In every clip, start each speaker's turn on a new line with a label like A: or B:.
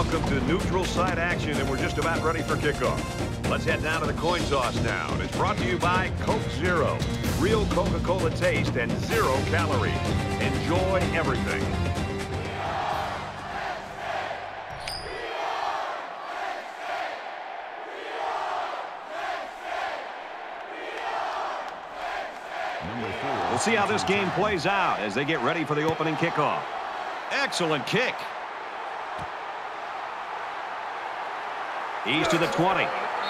A: Welcome to neutral side action, and we're just about ready for kickoff. Let's head down to the coin toss now. It's brought to you by Coke Zero. Real Coca-Cola taste and zero calories. Enjoy everything. We'll see how this game plays out as they get ready for the opening kickoff. Excellent kick. He's to the 20.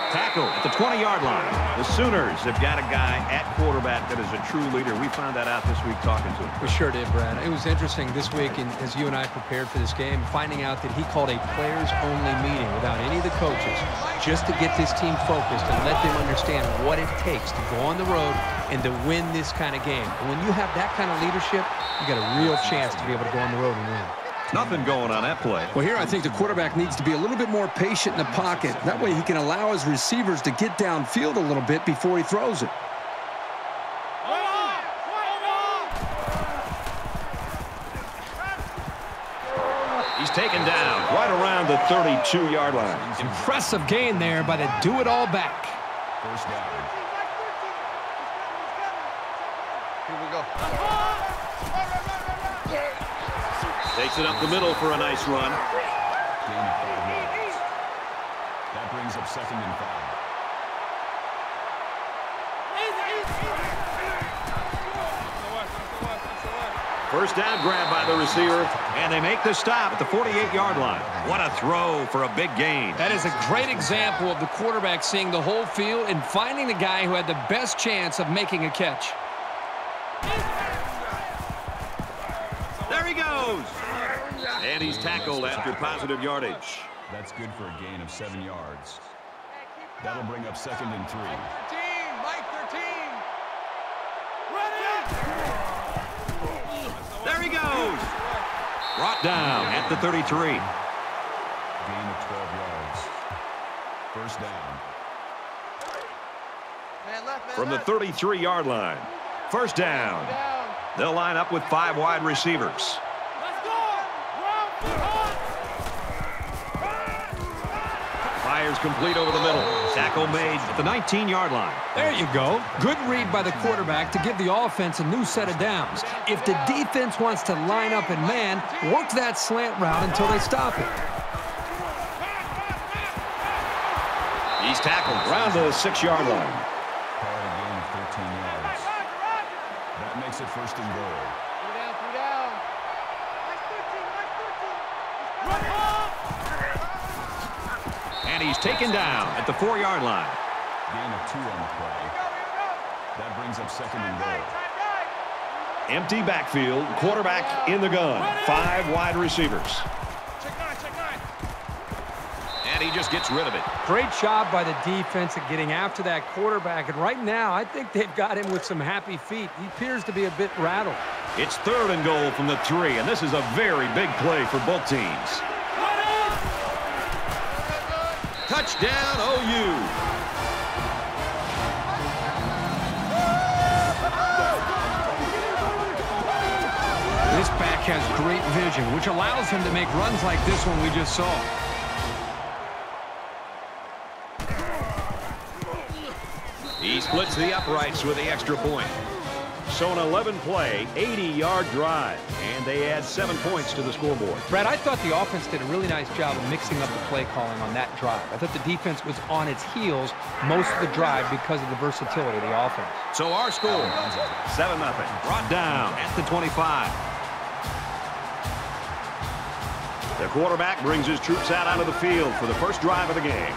A: Tackle at the 20-yard line. The Sooners have got a guy at quarterback that is a true leader. We found that out this week talking to him.
B: We sure did, Brad. It was interesting this week as you and I prepared for this game, finding out that he called a players-only meeting without any of the coaches just to get this team focused and let them understand what it takes to go on the road and to win this kind of game. And when you have that kind of leadership, you got a real chance to be able to go on the road and win.
A: Nothing going on that play.
C: Well, here I think the quarterback needs to be a little bit more patient in the pocket. That way he can allow his receivers to get downfield a little bit before he throws it.
A: He's taken down right around the 32-yard line.
B: Impressive gain there by the do-it-all back.
D: First down.
E: Here we go.
A: Takes it up the middle for a nice run.
D: Gain of five yards. That brings up second and five.
A: First down grab by the receiver, and they make the stop at the 48-yard line. What a throw for a big gain.
B: That is a great example of the quarterback seeing the whole field and finding the guy who had the best chance of making a catch.
A: There he goes. And he's tackled after positive yardage.
D: That's good for a gain of seven yards. That'll bring up second and three.
E: 13, Mike 13.
A: There he goes. Brought down at the 33.
D: Gain of 12 yards. First down.
E: Man left, man
A: From the 33-yard line. First down.
E: Down.
A: They'll line up with five wide receivers. Fires complete over the middle. Tackle made at the 19-yard line.
B: There you go. Good read by the quarterback to give the offense a new set of downs. If the defense wants to line up in man, work that slant route until they stop it.
A: He's tackled around the six-yard line.
D: Call it a gain of 13 yards. That makes it first and goal.
E: Three down, three down.
A: And he's taken down at the four-yard line.
D: Gain of two on the play. That brings up second and goal.
A: Empty backfield, quarterback in the gun. Five wide receivers. And he just gets rid of it.
B: Great job by the defense at getting after that quarterback. And right now, I think they've got him with some happy feet. He appears to be a bit rattled.
A: It's third and goal from the three, and this is a very big play for both teams. Touchdown, OU.
B: This back has great vision, which allows him to make runs like this one we just saw.
A: He splits the uprights with the extra point. So an 11-play, 80-yard drive, and they add seven points to the scoreboard.
B: Brad, I thought the offense did a really nice job of mixing up the play calling on that drive. I thought the defense was on its heels most of the drive because of the versatility of the offense.
A: So our score, 7-0. Brought down at the 25. The quarterback brings his troops out onto the field for the first drive of the game.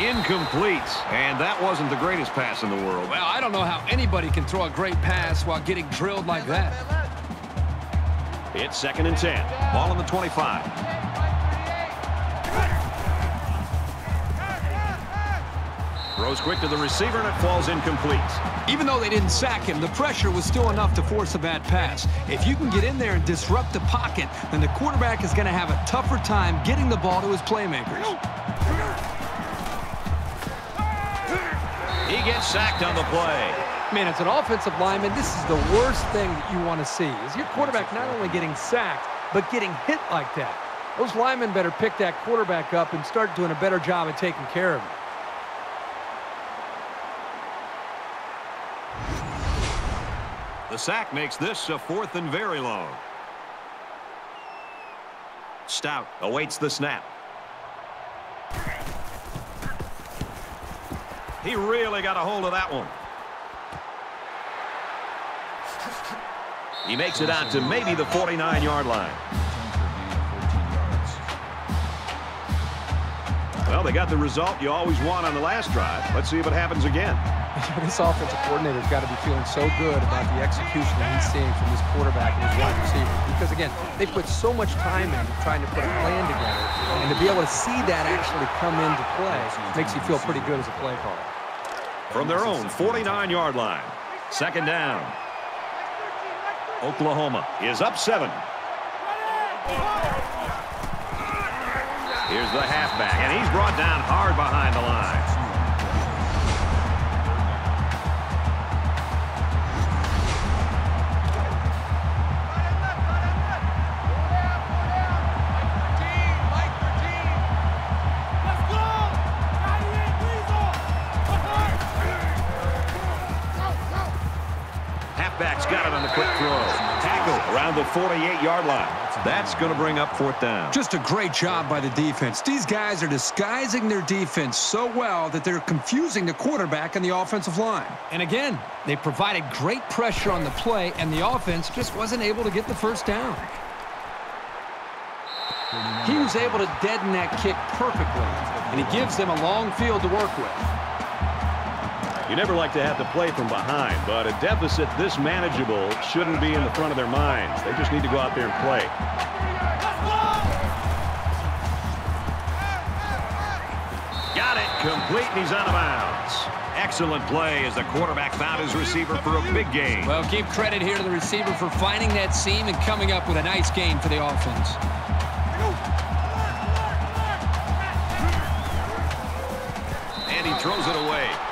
A: Incomplete. And that wasn't the greatest pass in the world.
B: Well, I don't know how anybody can throw a great pass while getting drilled like that.
A: It's second and 10. Ball on the 25. Throws quick to the receiver, and it falls incomplete.
B: Even though they didn't sack him, the pressure was still enough to force a bad pass. If you can get in there and disrupt the pocket, then the quarterback is going to have a tougher time getting the ball to his playmakers.
A: Gets sacked on the play.
B: Man, as an offensive lineman, this is the worst thing that you want to see, is your quarterback not only getting sacked, but getting hit like that. Those linemen better pick that quarterback up and start doing a better job of taking care of him.
A: The sack makes this a fourth and very long. Stout awaits the snap. He really got a hold of that one. He makes it out to maybe the 49-yard line. Well, they got the result you always want on the last drive. Let's see if it happens again.
B: this offensive coordinator's got to be feeling so good about the execution that he's seeing from his quarterback and his wide receiver. Because, again, they put so much time into trying to put a plan together. And to be able to see that actually come into play makes you feel pretty good as a play caller.
A: From their own 49-yard line, second down. Oklahoma is up seven. Here's the halfback, and he's brought down hard behind the line. 48-yard line. That's going to bring up fourth down.
C: Just a great job by the defense. These guys are disguising their defense so well that they're confusing the quarterback and the offensive line.
B: And again, they provided great pressure on the play, and the offense just wasn't able to get the first down. He was able to deaden that kick perfectly, and he gives them a long field to work with.
A: You never like to have to play from behind, but a deficit this manageable shouldn't be in the front of their minds. They just need to go out there and play. Got it. Complete, and he's out of bounds. Excellent play as the quarterback found his receiver for a big gain.
B: Well, give credit here to the receiver for finding that seam and coming up with a nice gain for the offense.
A: And he throws it away.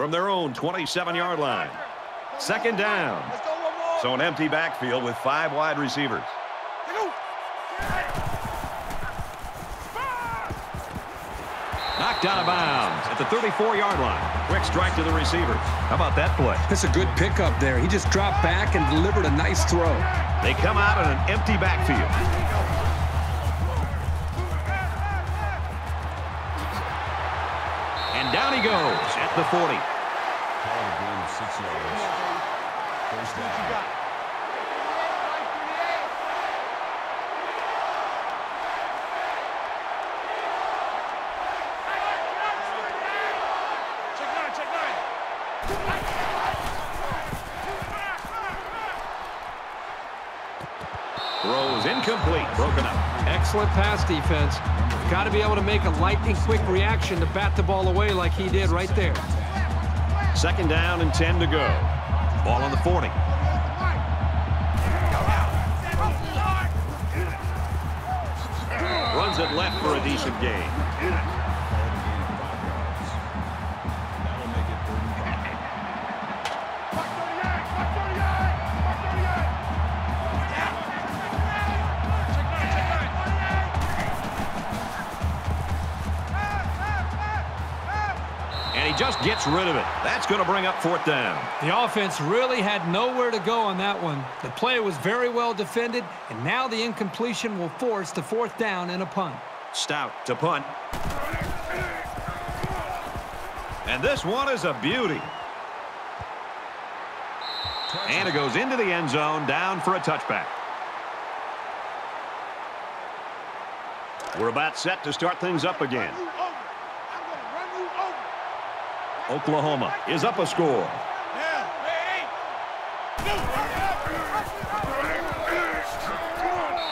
A: From their own 27-yard line. Second down. So an empty backfield with five wide receivers. Knocked out of bounds at the 34-yard line. Quick strike to the receiver. How about that play?
C: That's a good pickup there. He just dropped back and delivered a nice throw.
A: They come out in an empty backfield. The 40.
B: Excellent pass defense. Got to be able to make a lightning-quick reaction to bat the ball away like he did right there.
A: Second down and 10 to go. Ball on the 40. Runs it left for a decent gain. Gets rid of it. That's going to bring up fourth down.
B: The offense really had nowhere to go on that one. The play was very well defended, and now the incompletion will force the fourth down and a punt.
A: Stout to punt. And this one is a beauty. And it goes into the end zone, down for a touchback. We're about set to start things up again. Oklahoma is up a score.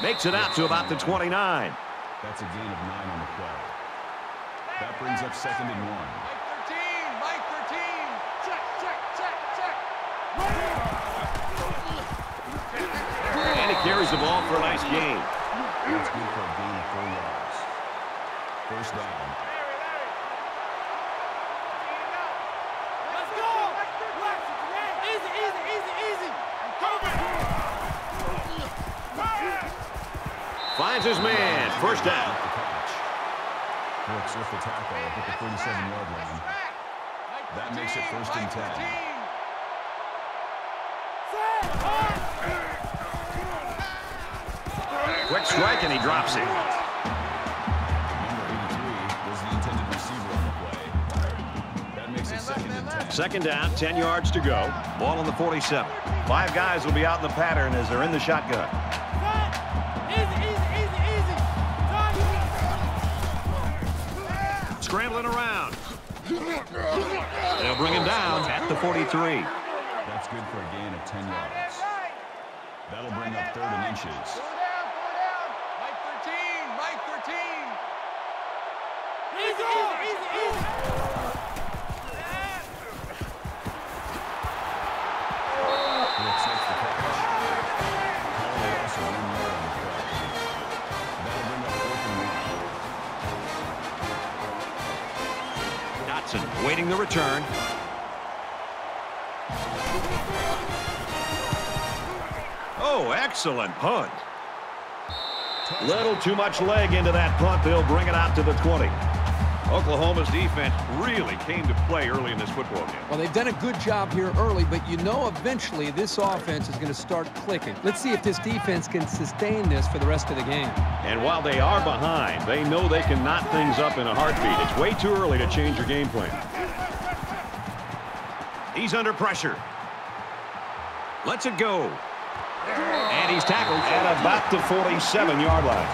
A: Makes it out to about the 29.
D: That's a gain of nine on the play. That brings up second and one.
E: Mike 13. Check, check, check, check.
A: And he carries the ball for a nice gain.
D: That's good for a gain of four yards. First down.
A: His man. First down.
D: Brooks with the tackle at the 37-yard line. That makes it first and 10.
A: Quick strike, and he drops it.
D: Number 83 was the intended receiver on the play. That makes it second and 10.
A: Second down, 10 yards to go. Ball on the 47. Five guys will be out in the pattern as they're in the shotgun. They'll bring him down at the 43.
D: That's good for a gain of 10 yards. That'll bring up third and inches.
A: Excellent punt. Little too much leg into that punt. They'll bring it out to the 20. Oklahoma's defense really came to play early in this football game.
B: Well, they've done a good job here early, but you know eventually this offense is going to start clicking. Let's see if this defense can sustain this for the rest of the game.
A: And while they are behind, they know they can knot things up in a heartbeat. It's way too early to change your game plan. He's under pressure. Let's it go. And he's tackled at about the 47-yard line.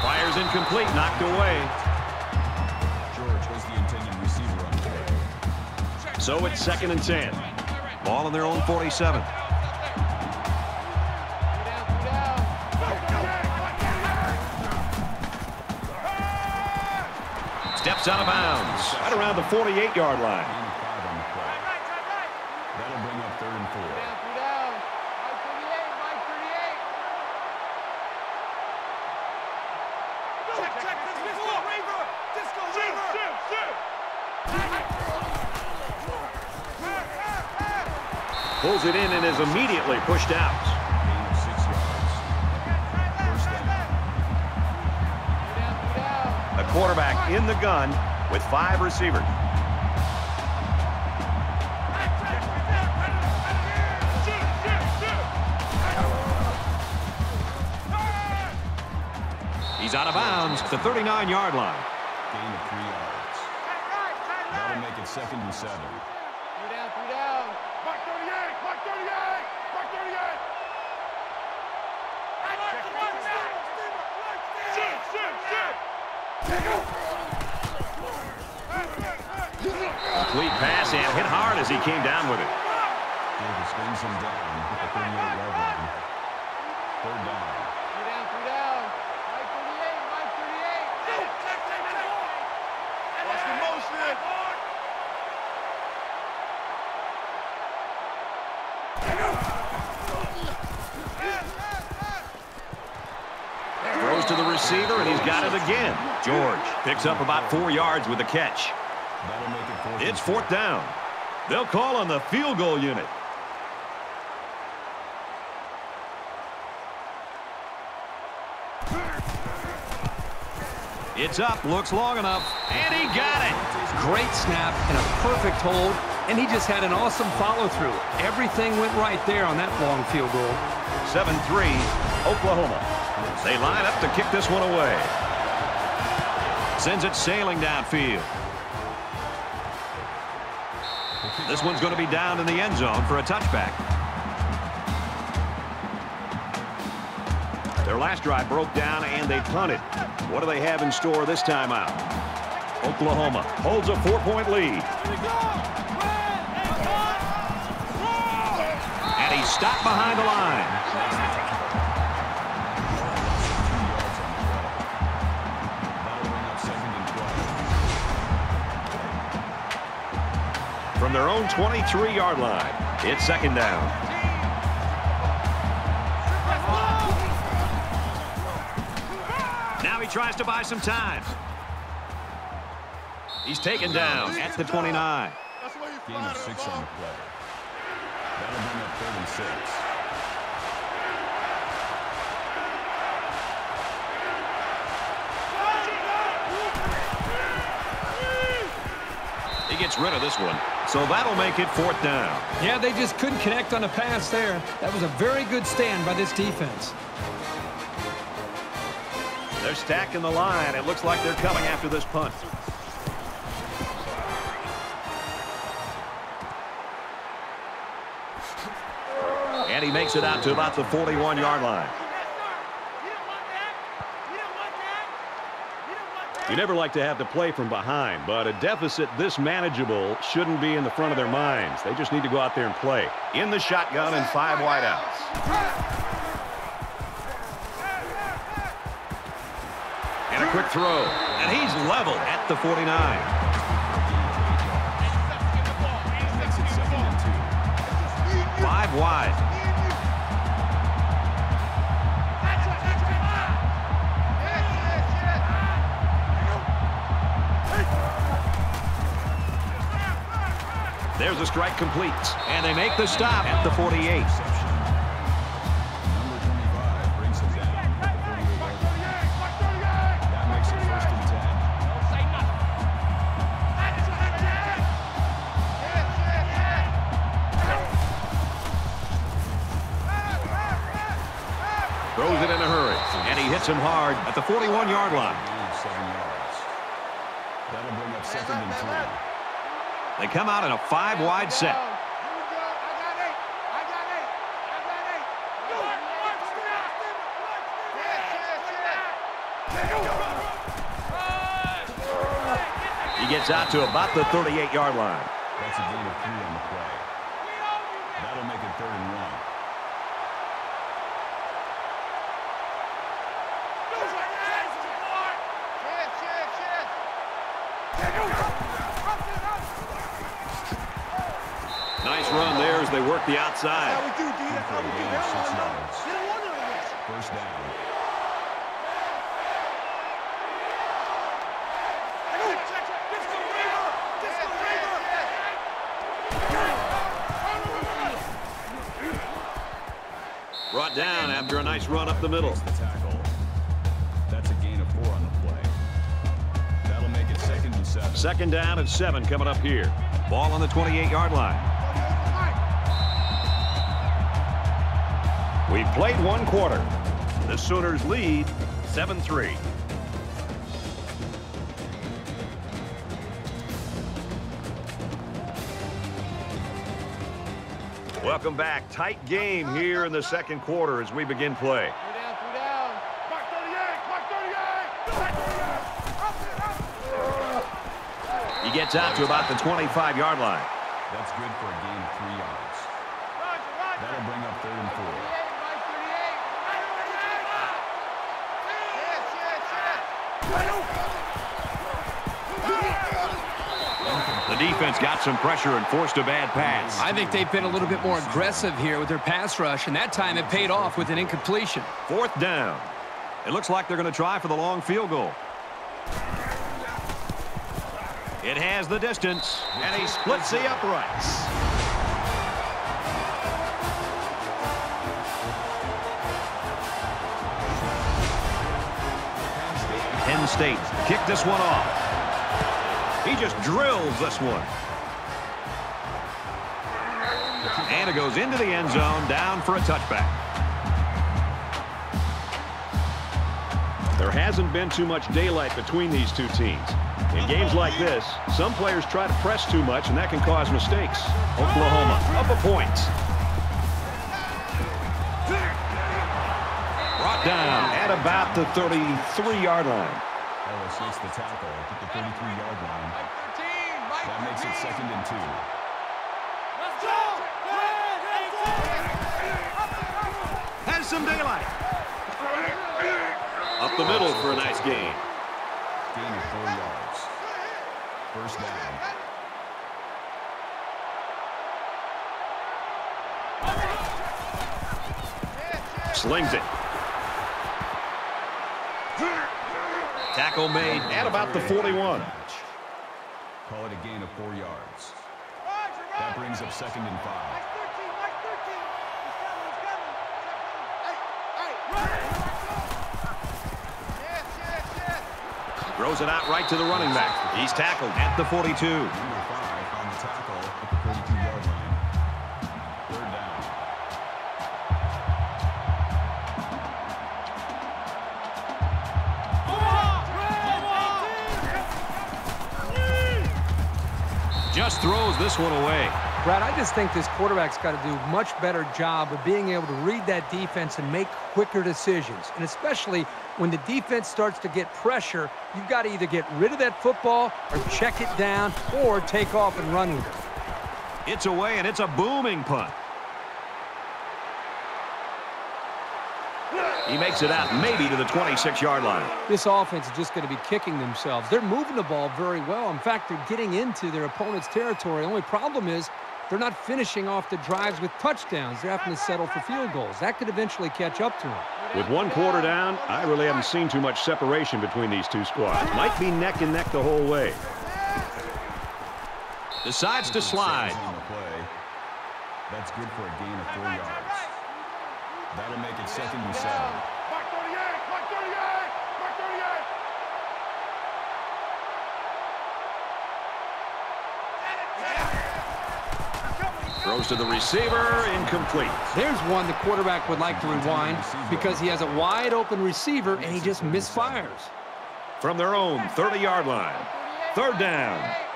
A: Fires incomplete, knocked away.
D: George was the intended receiver on the play.
A: So it's second and 10. Ball on their own 47. Steps out of bounds. Right around the 48-yard line.
D: Gain of five on the play. That'll bring up third and four.
E: Check, check, Disco Reaver! Disco Reaver!
A: Pulls it in and immediately pushed out. The quarterback in the gun with five receivers. He's out of bounds at the 39-yard line.
D: Gain of three yards. That'll make it second and seven.
E: Mark 38! Mark 38! Mark 38! Shoot, shoot, shoot!
A: Complete pass and hit hard as he came down with it.
D: Davis brings him down at the 38-yard line. Third down.
E: Watch the motion!
A: Throws to the receiver, and he's got it again. George picks up about four yards with the catch.
D: Make it fourth.
A: It's
D: and
A: fourth down. They'll call on the field goal unit. It's up, looks long enough, and he got it.
B: Great snap and a perfect hold, and he just had an awesome follow-through. Everything went right there on that long field goal.
A: 7-3, Oklahoma. They line up to kick this one away. Sends it sailing downfield. This one's going to be down in the end zone for a touchback. Their last drive broke down and they punted. What do they have in store this time out? Oklahoma holds a four-point lead. And he's stopped behind the line. from their own 23-yard line. It's second down. Now he tries to buy some time. He's taken down at the 29.
D: Of six on the play. That'll bring up third and six.
A: Rid of this one. So that'll make it fourth down.
C: Yeah, they just couldn't connect on a pass there. That was a very good stand by this defense.
A: They're stacking the line. It looks like they're coming after this punt. And he makes it out to about the 41-yard line. You never like to have to play from behind, but a deficit this manageable shouldn't be in the front of their minds. They just need to go out there and play. In the shotgun and five wideouts. And a quick throw. And he's level at the 49.
D: That makes it second and two.
A: Five wide. There's a strike complete. And they make the stop at the 48.
D: Number 25 brings him down at the 48-yard line. That makes it first and ten.
A: Throws it in a hurry. And he hits him hard at the 41-yard line.
D: That'll bring up second and three.
A: They come out in a five-wide set. He gets out to about the 38-yard line.
D: That's a gain of three on the play. That'll make it third and one.
A: Nice run there as they work the outside.
E: That's how we do, D. That's how we do.
D: Gain
E: They
D: of
E: don't
D: six
E: want
D: yards.
E: none. They don't want none of this.
D: First down.
E: Disco Reaver! Disco
A: Brought down after a nice run up the middle.
D: The tackle. That's a gain of four on the play. That'll make it second and seven.
A: Second down and seven coming up here. Ball on the 28-yard line. We've played one quarter. The Sooners lead 7-3. Welcome back. Tight game here in the second quarter as we begin play.
E: Mark 38! Mark 38! Mark 38! Up it!
A: He gets out to about the 25-yard line.
D: That's good for a gain of three yards.
E: Roger, Roger!
D: That'll bring up third and four.
A: The defense got some pressure and forced a bad pass.
C: I think they've been a little bit more aggressive here with their pass rush, and that time it paid off with an incompletion.
A: Fourth down. It looks like they're going to try for the long field goal. It has the distance, and he splits the uprights. Penn State kicked this one off. He just drills this one. And it goes into the end zone, down for a touchback. There hasn't been too much daylight between these two teams. In games like this, some players try to press too much, and that can cause mistakes. Oklahoma up a point. Brought down at about the 33-yard line.
D: Ellis makes the tackle at the 33-yard line. That makes it second and two.
A: Let's Has some daylight. Up the middle for a nice gain.
D: Gain of four yards. First down.
A: Slings it. Tackle made at about the 41.
D: Call it a gain of four yards. That brings up second and five.
A: Throws it out right to the running back. He's tackled at the 42. This one away.
B: Brad, I just think this quarterback's got to do a much better job of being able to read that defense and make quicker decisions. And especially when the defense starts to get pressure, you've got to either get rid of that football or check it down or take off and run with it.
A: It's away, and it's a booming punt. He makes it out maybe to the 26-yard line.
B: This offense is just going to be kicking themselves. They're moving the ball very well. In fact, they're getting into their opponent's territory. The only problem is they're not finishing off the drives with touchdowns. They're having to settle for field goals. That could eventually catch up to them.
A: With one quarter down, I really haven't seen too much separation between these two squads. Might be neck and neck the whole way. Decides to slide.
D: On the play. That's good for a gain of four yards. That'll make it second and seven.
E: Mark 38! Mark 38! Mark 38!
A: Throws to the receiver, incomplete.
B: There's one the quarterback would like to rewind because he has a wide open receiver and he just misfires.
A: From their own 30-yard line. Third down.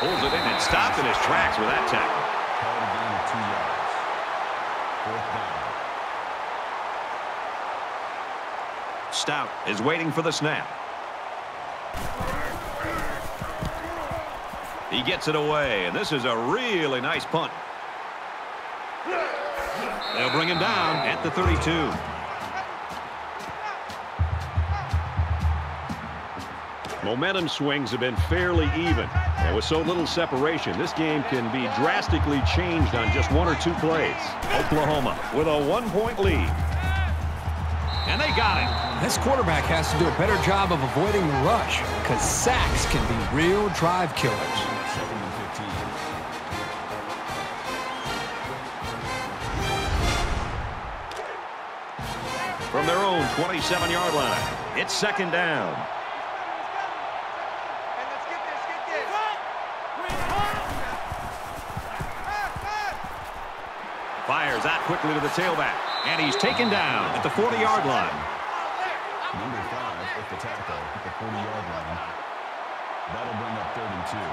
A: Pulls it in and stopped in his tracks with that tackle. Stout is waiting for the snap. He gets it away, and this is a really nice punt. They'll bring him down at the 32. Momentum swings have been fairly even. And with so little separation, this game can be drastically changed on just one or two plays. Oklahoma with a one-point lead. And they got it.
B: This quarterback has to do a better job of avoiding the rush because sacks can be real drive killers.
D: Second and 15.
A: From their own 27-yard line, it's second down.
E: Hey, let's get this, get this.
A: Fires out quickly to the tailback. And he's taken down at the 40-yard line.
D: Number five at the tackle at the 40-yard line. That'll bring up third and two.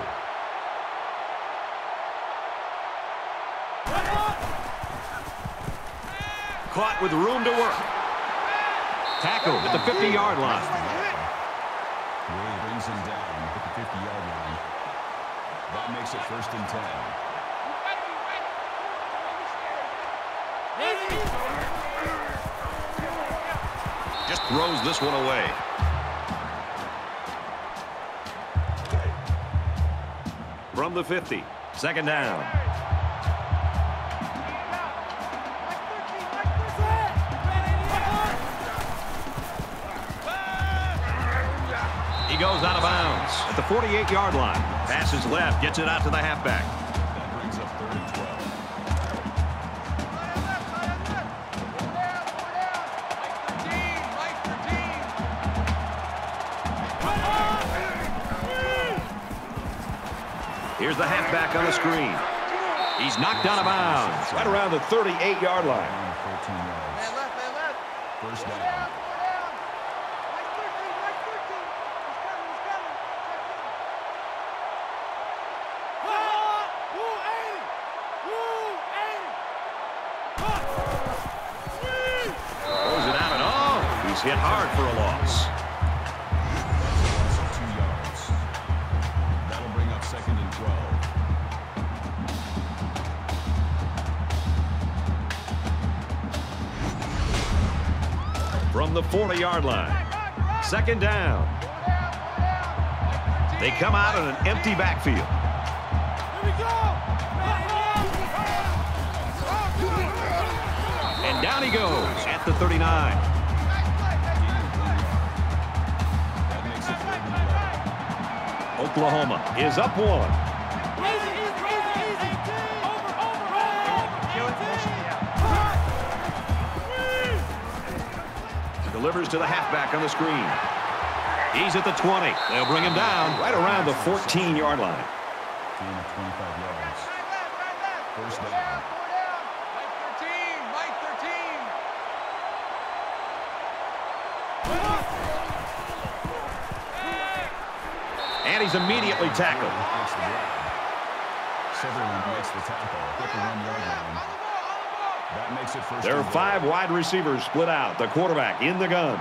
A: Caught with room to work. Tackled at the 50-yard line.
D: Ray brings him down at the 50-yard line. That makes it first and 10.
A: Just throws this one away. From the 50, second down. He goes out of bounds at the 48-yard line. Passes left, gets it out to the halfback. On the screen. He's knocked out of bounds right around the 38-yard line.
D: Down 14 yards.
E: Man left, man left.
D: First down.
E: down, four down. Mike 13, Mike 13. He's coming, he's coming. Woo, aim! Woo, aim!
A: Throws it out and oh, he's hit hard for a. Loss the 40-yard line, second down. They come out in an empty backfield. And down he goes at the 39.
D: That makes it third and 11.
A: Oklahoma is up one. Delivers to the halfback on the screen. He's at the 20. They'll bring him down right around the 14-yard line.
D: Gain of 25 yards. First down.
E: Mike 13, Mike 13.
A: And he's immediately tackled.
D: Makes. Sutherland makes the tackle at the one-yard line.
A: There are five wide receivers split out. The quarterback in the gun.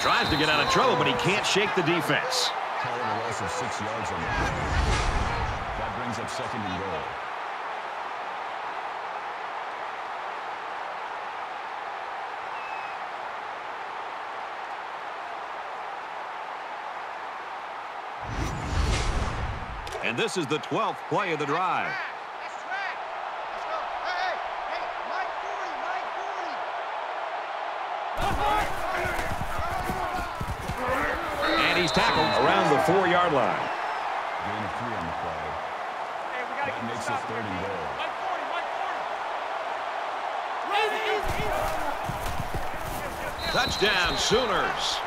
A: Tries to get out of trouble, but he can't shake the defense.
D: Call it a loss of six yards on the. That brings up second and goal.
A: And this is the 12th play of the drive.
E: Let's track. Let's go. Hey, hey, hey, Mike 40, Mike 40.
A: And he's tackled around the four-yard line.
D: Gain of three on the play.
E: Hey, we gotta
D: That makes it third and goal.
E: Mike 40, Mike 40. Easy, easy, easy.
A: Touchdown, Sooners.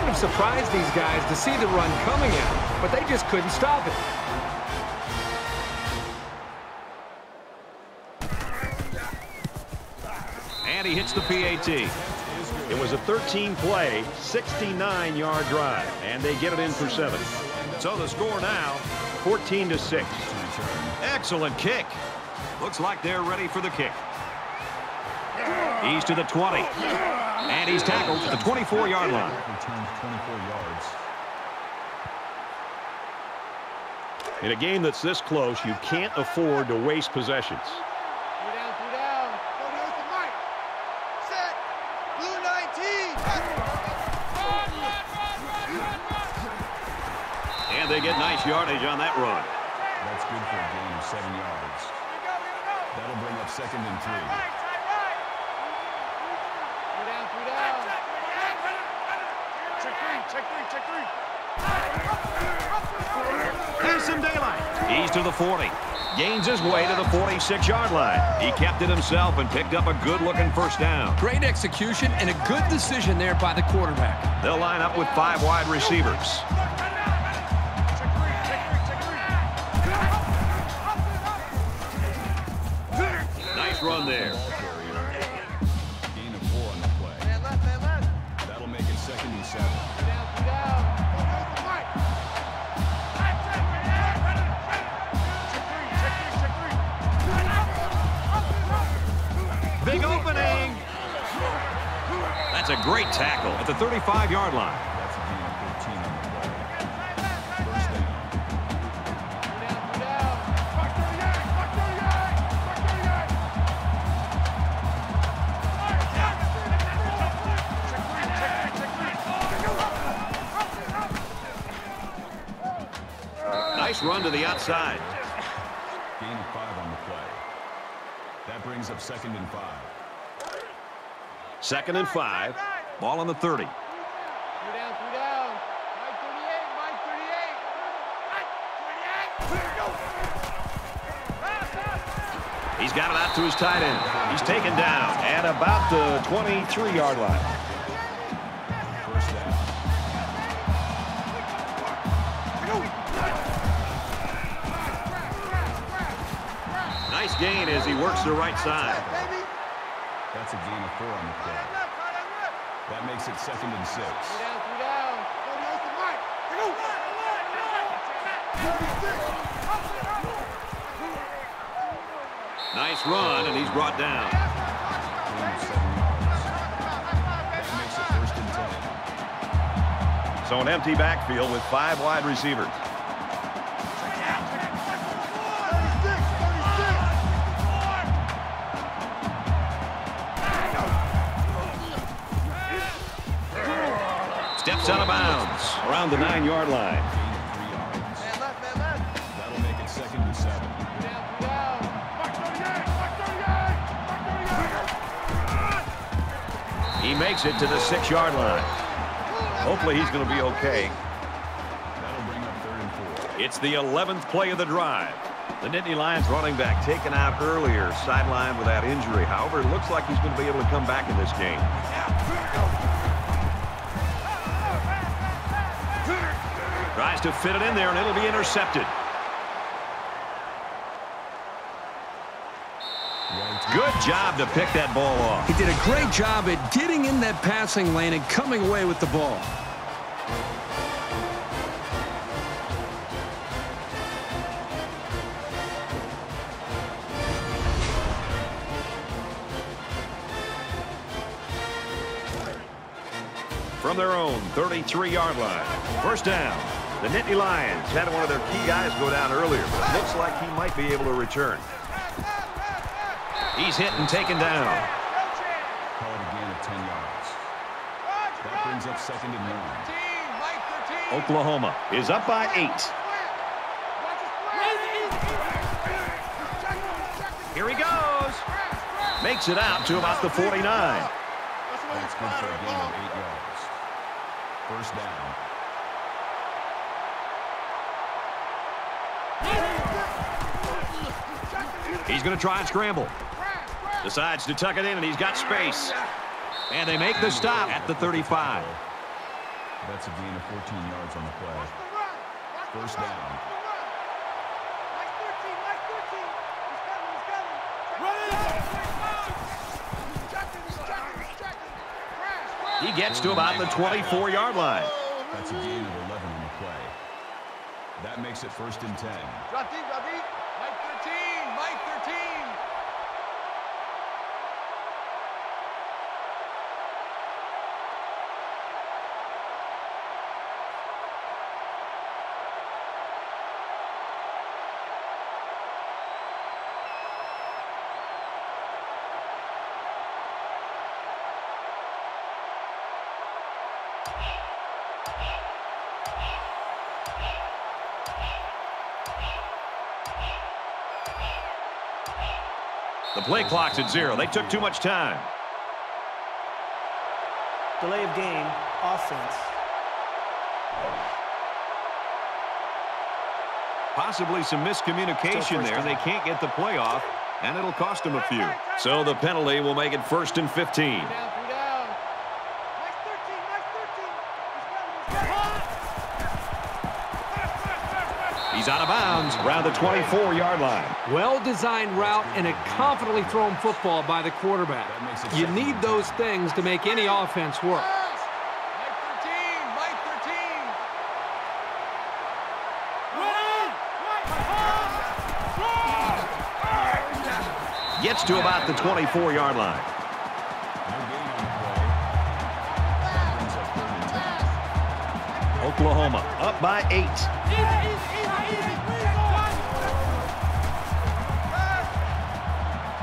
B: Shouldn't have surprised these guys to see the run coming at but they just couldn't stop it.
A: And he hits the PAT. It was a 13-play, 69-yard drive, and they get it in for seven. So the score now, 14 to six. Excellent kick. Looks like they're ready for the kick. He's to the 20. And he's tackled at the 24-yard line.
D: Returns 24 yards.
A: In a game that's this close, you can't afford to waste possessions.
E: Three down, three down. Cody Olsen, Mike. Set. Blue 19. Run, run, run, run, run, run.
A: And they get nice yardage on that run.
D: That's good for a gain of seven yards.
E: Here we go, here we go.
D: That'll bring up second and three.
E: Right, tight right. Three down, three down. Check three, check three, check
A: some daylight. He's to the 40. Gains his way to the 46-yard line. He kept it himself and picked up a good-looking first down.
B: Great execution and a good decision there by the quarterback.
A: They'll line up with five wide receivers.
E: 38.
A: Nice run to the outside.
D: Gain of five on the play. That brings up second and five.
A: Second and five. Ball on the 30. Tight end. He's taken down at about the 23-yard line. Nice gain as he works the right side.
D: That's a gain of four on the play.
E: Left, right on left.
D: That makes it second and six.
E: Three down, three down. Cody Olsen, Mike.
A: Nice run, and he's brought down.
D: Gain of seven yards. That makes it first and ten.
A: So an empty backfield with five wide receivers.
E: 36, 36.
A: Steps out of bounds around the nine-yard line. He makes it to the six-yard line. Hopefully he's going to be okay.
D: That'll bring up third and four.
A: It's the 11th play of the drive. The Nittany Lions running back taken out earlier, sidelined with that injury. However, it looks like he's going to be able to come back in this game. Tries to fit it in there, and it'll be intercepted. Good job to pick that ball off.
C: He did a great job at getting in that passing lane and coming away with the ball.
A: from their own 33-yard line. First down. The Nittany Lions had one of their key guys go down earlier, but it looks like he might be able to return. He's hit and taken down.
D: Call it a gain of 10 yards. That brings up second and one.
E: 13, Mike 13.
A: Oklahoma is up by eight. Here he goes. Makes it out to about the 49.
D: That's good for a gain of eight yards. First down.
A: He's going to try and scramble. Decides to tuck it in, and he's got space. And they make the stop at the 35.
D: That's a gain of 14 yards on the play. First down.
A: He gets to about the 24-yard line.
D: That's a gain of 11 on the play. That makes it first and 10.
A: Play clock's at zero. They took too much time.
F: Delay of game, offense.
A: Possibly some miscommunication there. They can't get the play off, and it'll cost them a few. So the penalty will make it first and 15. Out around the 24-yard line.
B: Well-designed route and a confidently thrown football by the quarterback. You need those things to make any offense work.
E: Mike 13, Mike 13.
A: Gets to about the 24-yard line.
D: No gain on the play. That brings up third and 10.
A: Oklahoma up by eight.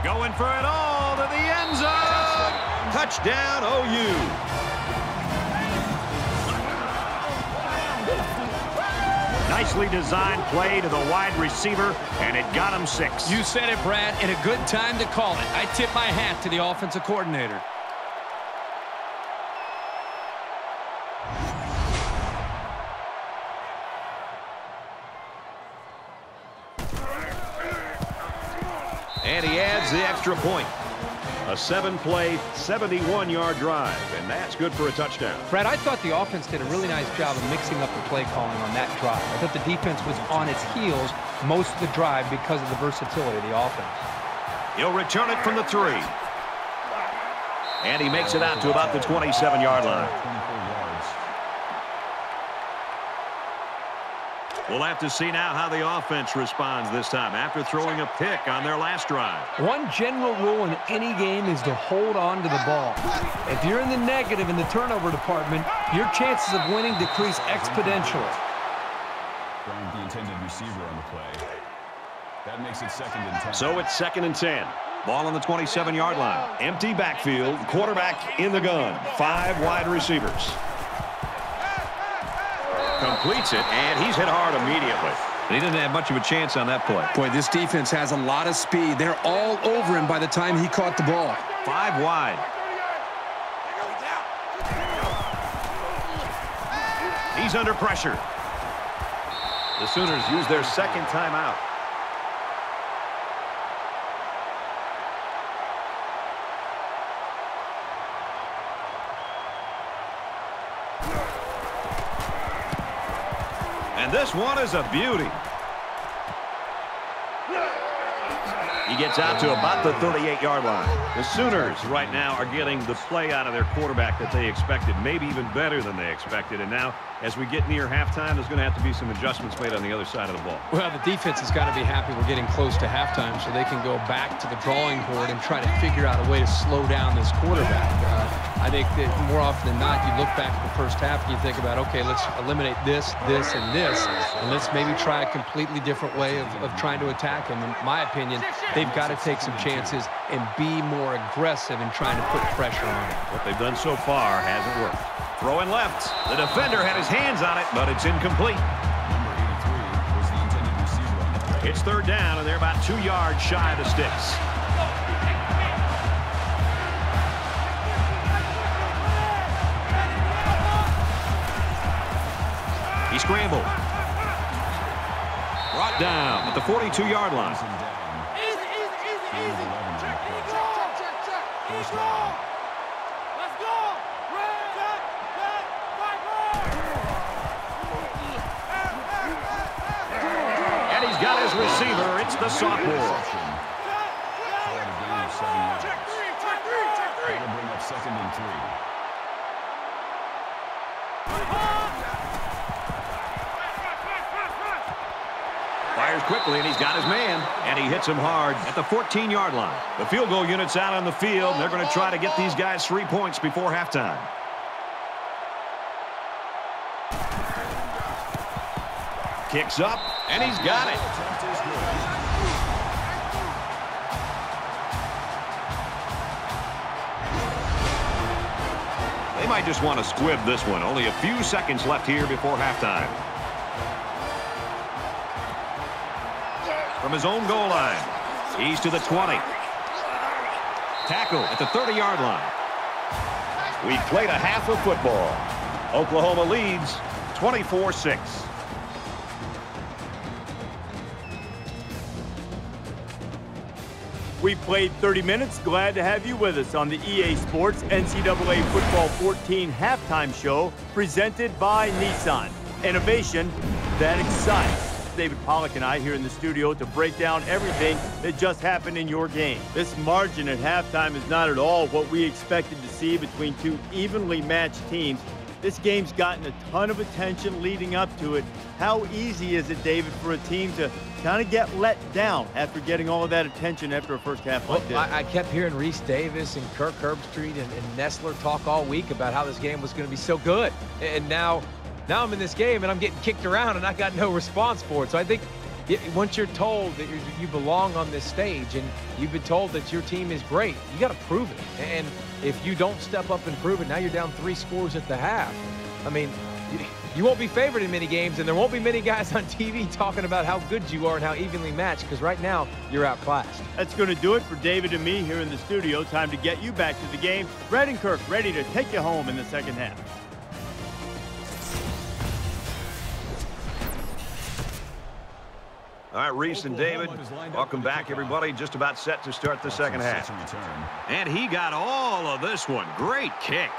A: Going for it all to the end zone. Touchdown, OU. Nicely designed play to the wide receiver, and it got him six.
B: You said it, Brad, and a good time to call it. I tip my hat to the offensive coordinator.
A: The extra point. A seven-play, 71-yard drive, and that's good for a touchdown.
B: Fred, I thought the offense did a really nice job of mixing up the play calling on that drive. I thought the defense was on its heels most of the drive because of the versatility of the offense.
A: He'll return it from the three. And he makes it out to about the 27-yard line.
D: 24 yards.
A: We'll have to see now how the offense responds this time after throwing a pick on their last drive.
B: One general rule in any game is to hold on to the ball. If you're in the negative in the turnover department, your chances of winning decrease exponentially.
D: The intended receiver on the play. That makes it second and 10.
A: So it's second and 10. Ball on the 27-yard line. Empty backfield. Quarterback in the gun. Five wide receivers. Completes it, and he's hit hard immediately. And he didn't have much of a chance on that play.
C: Boy, this defense has a lot of speed. They're all over him by the time he caught the ball.
A: Five wide. He's under pressure. The Sooners use their second timeout. And this one is a beauty. He gets out to about the 38-yard line. The Sooners right now are getting the play out of their quarterback that they expected, maybe even better than they expected. And now, as we get near halftime, there's going to have to be some adjustments made on the other side of the ball.
B: Well, the defense has got to be happy we're getting close to halftime so they can go back to the drawing board and try to figure out a way to slow down this quarterback. Uh, I think that more often than not, you look back at the first half and you think about, okay, let's eliminate this, this, and this, and let's maybe try a completely different way of, of trying to attack him. In my opinion, they've got to take some chances and be more aggressive in trying to put pressure on him.
A: What they've done so far hasn't worked. Throwing left. The defender had his hands on it, but it's incomplete.
D: Number 83 was the intended receiver on the play.
A: It's third down, and they're about two yards shy of the sticks. He scrambled. Brought down at the 42-yard line.
E: Easy, easy, easy, easy. Check, check, check, check. Eagle.
D: down.
E: Let's go. Red, set, set, fight,
A: And he's got his receiver. It's the sophomore.
D: Reception. Call it a gain of seven yards.
E: Check three, check three, check three.
D: That'll bring up second and three.
A: Quickly, and he's got his man. And he hits him hard at the 14-yard line. The field goal unit's out on the field, and they're going to try to get these guys three points before halftime. Kicks up, and he's got it. They might just want to squib this one. Only a few seconds left here before halftime. From his own goal line, he's to the 20. Tackle at the 30-yard line. We've played a half of football. Oklahoma leads 24-6.
G: We played 30 minutes. Glad to have you with us on the EA Sports NCAA Football 14 halftime show presented by Nissan. Innovation that excites. David Pollack and I here in the studio to break down everything that just happened in your game. This margin at halftime is not at all what we expected to see between two evenly matched teams. This game's gotten a ton of attention leading up to it. How easy is it, David, for a team to kind of get let down after getting all of that attention after a first half like
H: Well,
G: this?
H: I, I kept hearing Rece Davis and Kirk Herbstreit and, and Nessler talk all week about how this game was going to be so good, and now, now I'm in this game and I'm getting kicked around and I got no response for it. So I think once you're told that you you belong on this stage and you've been told that your team is great, you got to prove it. And if you don't step up and prove it, now you're down three scores at the half. I mean. You, you won't be favored in many games, and there won't be many guys on TV talking about how good you are and how evenly matched, because right now, you're outclassed.
G: That's going to do it for David and me here in the studio. Time to get you back to the game. Brad and Kirk ready to take you home in the second half.
A: All right, Rece and David, welcome back, everybody. Just about set to start the second half.
D: Set to return.
A: And he got all of this one. Great kick.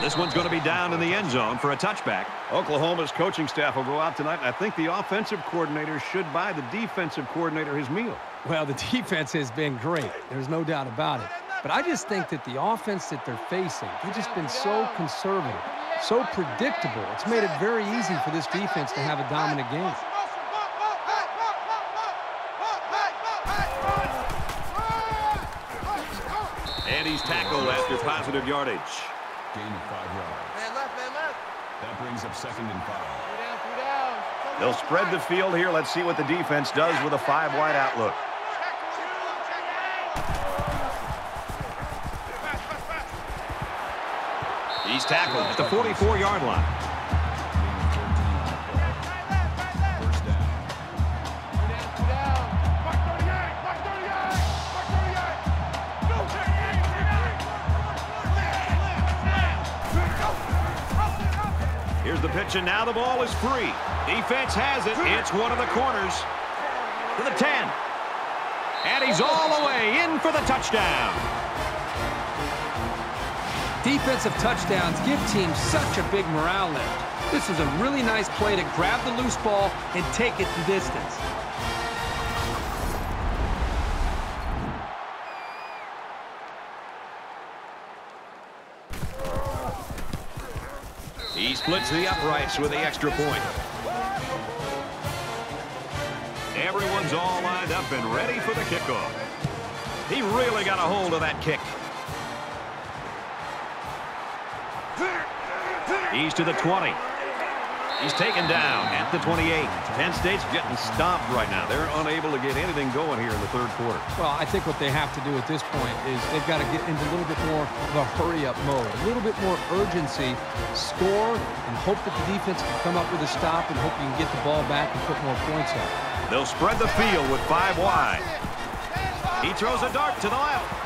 A: This one's going to be down in the end zone for a touchback. Oklahoma's coaching staff will go out tonight, and I think the offensive coordinator should buy the defensive coordinator his meal.
B: Well, the defense has been great. There's no doubt about it. But I just think that the offense that they're facing, they've just been so conservative, so predictable. It's made it very easy for this defense to have a dominant game.
A: And he's tackled after positive yardage.
D: Gain of five yards.
E: Man left, man left.
D: That brings up second and five.
E: Three down, three down.
A: They'll spread the field here. Let's see what the defense does with a five-wide outlook. He's tackled at the 44-yard line. The pitch, and now the ball is free. Defense has it. It's one of the corners. To the 10. And he's all the way in for the touchdown.
C: Defensive touchdowns give teams such a big morale lift. This was a really nice play to grab the loose ball and take it the distance.
A: Splits the uprights with the extra point. Everyone's all lined up and ready for the kickoff. He really got a hold of that kick. He's to the 20. He's taken down at the 28. Penn State's getting stomped right now. They're unable to get anything going here in the third quarter.
B: Well, I think what they have to do at this point is they've got to get into a little bit more of a hurry-up mode, a little bit more urgency, score, and hope that the defense can come up with a stop and hope you can get the ball back and put more points up.
A: They'll spread the field with five wide. He throws a dart to the left.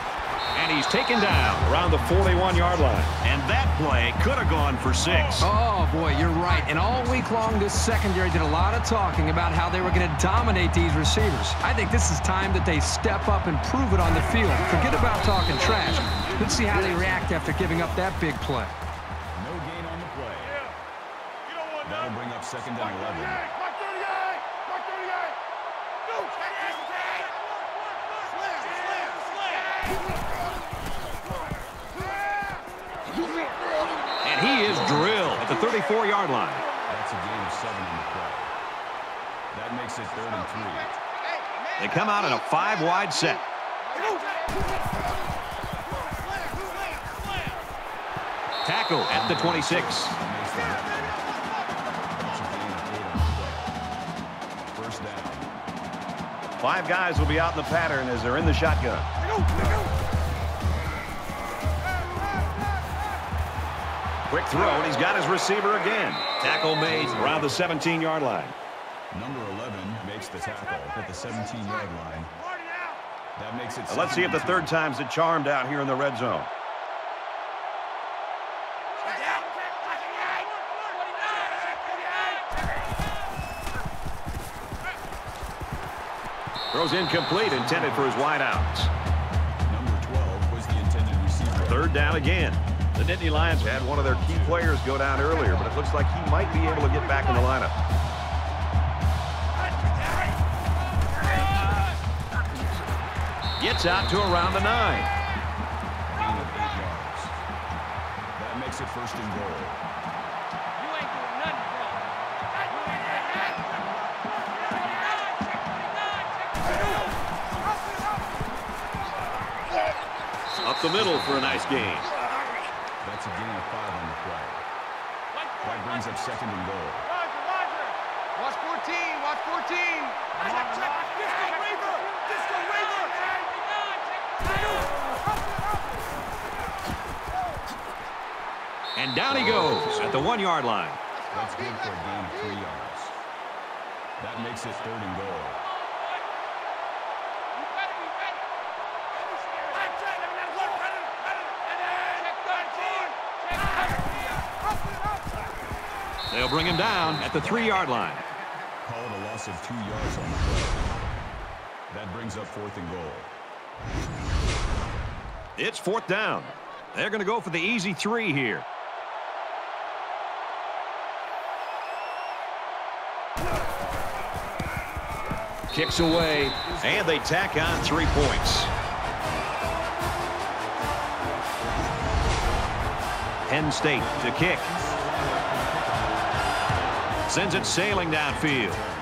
A: And he's taken down around the 41-yard line. And that play could have gone for six.
C: Oh, boy, you're right. And all week long, this secondary did a lot of talking about how they were going to dominate these receivers. I think this is time that they step up and prove it on the field. Forget about talking trash. Let's see how they react after giving up that big play.
D: No gain on the play. That'll bring up second and 11.
A: And he is drilled at the 34-yard line.
D: That's a gain of seven on the play. That makes it third and three.
A: They come out in a five-wide set. Tackle at the 26.
D: That's a gain of eight on the play. First down.
A: Five guys will be out in the pattern as they're in the shotgun. Quick throw, and he's got his receiver again. Tackle made around the 17-yard line.
D: Number 11 makes the tackle at the 17-yard line. That makes it
A: Now let's see if the third time's a charm down here in the red zone. Throws incomplete, intended for his wideouts.
D: Number 12 was the intended receiver.
A: Third down again. The Nittany Lions had one of their key players go down earlier, but it looks like he might be able to get back in the lineup. Gets out to around the nine.
D: Gain of eight yards. That makes it first and goal.
A: Up the middle for a nice gain.
D: And
A: down he goes at the one-yard line.
D: That's good for a gain of three yards. That makes it third and goal.
A: They'll bring him down at the three-yard line.
D: Called a loss of two yards on the play. That brings up fourth and goal.
A: It's fourth down. They're going to go for the easy three here. Kicks away, and they tack on three points. Penn State to kick. Sends it sailing downfield.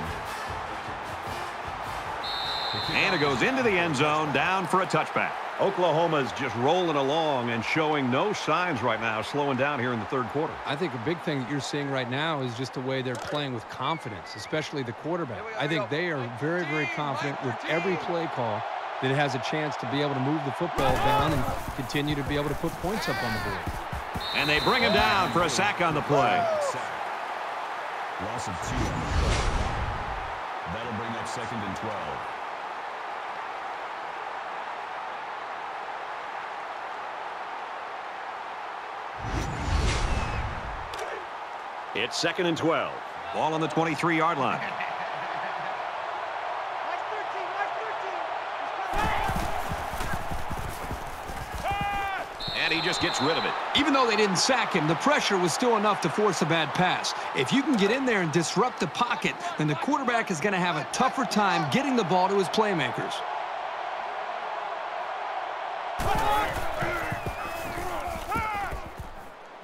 A: And it goes into the end zone, down for a touchback. Oklahoma's just rolling along and showing no signs right now, slowing down here in the third quarter.
B: I think a big thing that you're seeing right now is just the way they're playing with confidence, especially the quarterback. I think they are very, very confident with every play call that it has a chance to be able to move the football down and continue to be able to put points up on the board.
A: And they bring him down for a sack on the play.
D: Loss of two on the play. That'll bring up second and 12.
A: It's second and 12. Ball on the 23-yard line. And he just gets rid of it.
C: Even though they didn't sack him, the pressure was still enough to force a bad pass. If you can get in there and disrupt the pocket, then the quarterback is going to have a tougher time getting the ball to his playmakers.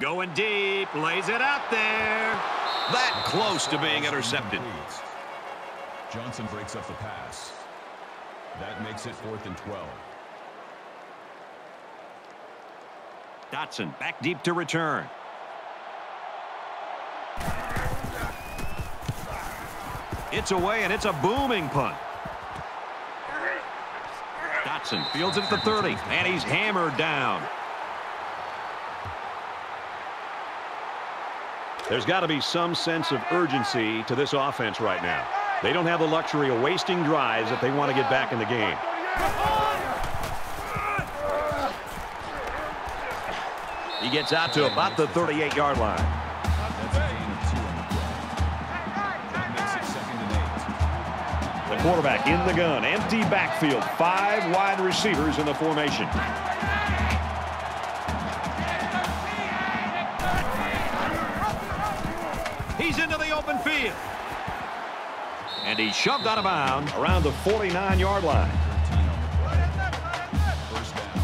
A: Going deep, lays it out there. That close to being intercepted.
D: Johnson breaks up the pass. That makes it fourth and 12.
A: Dotson back deep to return. It's away, and it's a booming punt. Dotson fields it at the 30, and he's hammered down. There's got to be some sense of urgency to this offense right now. They don't have the luxury of wasting drives if they want to get back in the game. He gets out to about the 38-yard line.
D: That's a gain of two on the play. That makes it second and eight.
A: The quarterback in the gun. Empty backfield. Five wide receivers in the formation. Into the open field. And he's shoved out of bounds around the 49-yard line.
D: 13 on the play. First down.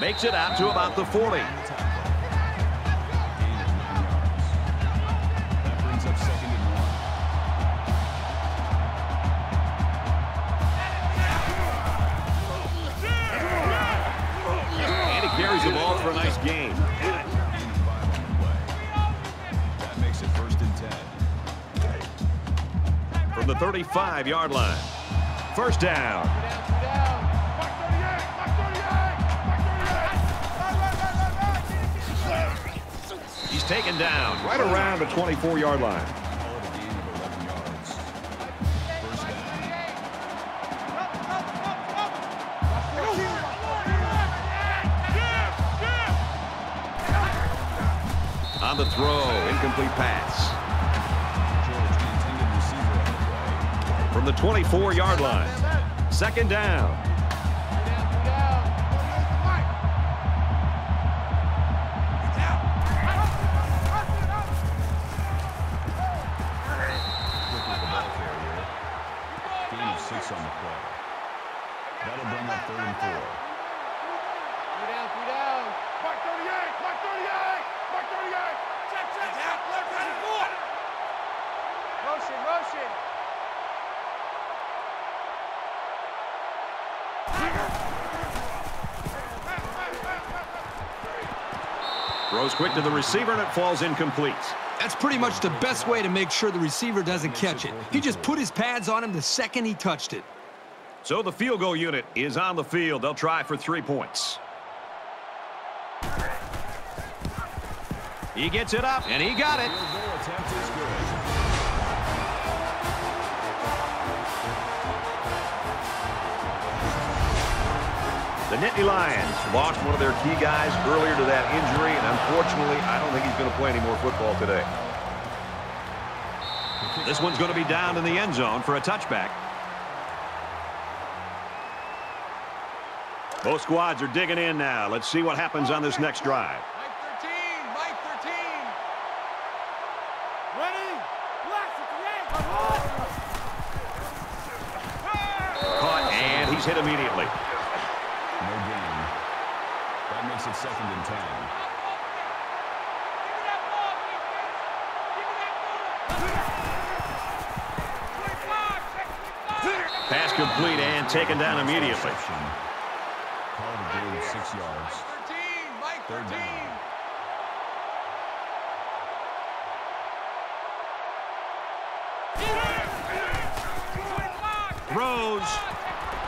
A: Makes it out to about the 40. 35-yard line. First down. He's taken down right around the 24-yard line.
D: Call it a gain of 11 yards. First down.
A: On the throw, incomplete pass. From the 24-yard line. Second down.
D: Quick
A: to the receiver, and it falls incomplete.
C: That's pretty much the best way to make sure the receiver doesn't catch it. He just put his pads on him the second he touched it.
A: So the field goal unit is on the field. They'll try for three points. He gets it up, and he got it. The Nittany Lions lost one of their key guys earlier to that injury, and unfortunately, I don't think he's going to play any more football today. This one's going to be down in the end zone for a touchback. Both squads are digging in now. Let's see what happens on this next drive.
E: Mike 13, Mike 13. Ready? Blast at.
A: Caught, and he's hit immediately.
D: Makes it second and 10.
A: Pass complete and taken down immediately.
D: Interception. Call it a gain of six yards.
E: Mike
D: Third
E: 13.
D: down.
A: Throws,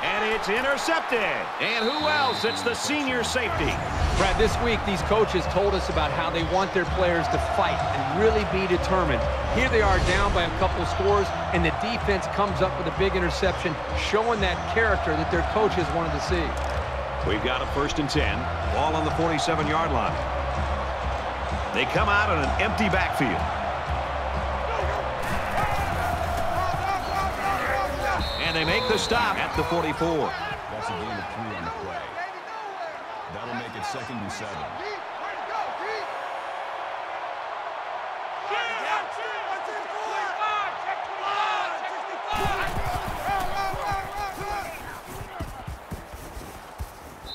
A: and it's intercepted. And who else? It's the senior safety.
B: Brad, this week these coaches told us about how they want their players to fight and really be determined. Here they are down by a couple scores, and the defense comes up with a big interception, showing that character that their coaches wanted to see.
A: We've got a first and 10. Ball on the 47-yard line. They come out on an empty backfield. And they make the stop at the 44.
D: That's a gain of three on the play. That'll make it second and seven.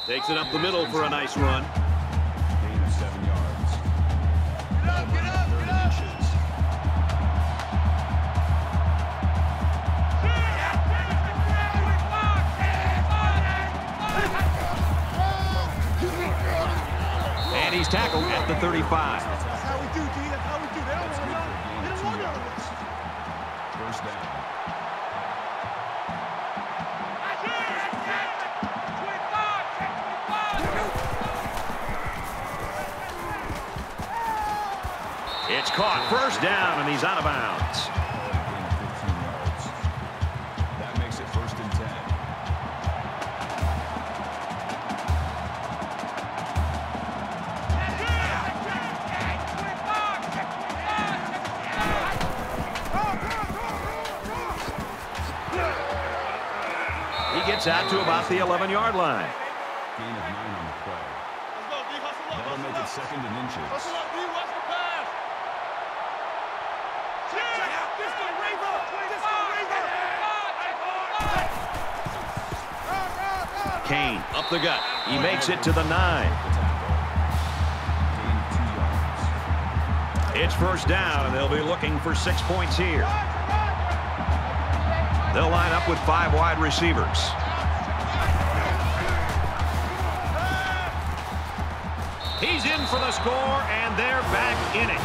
A: Takes it up the middle for a nice run. Gets out to about the 11-yard line.
D: Gain of nine on the play. That'll make it second and inches.
E: Hustle up, D. Watch the pass. Check out. This the Raver. This the Raver.
A: Kane up the gut. He makes it to the 9.
D: The tackle. Gain of two yards.
A: It's first down, and they'll be looking for six points here. They'll line up with five wide receivers. For the score, and they're back in it.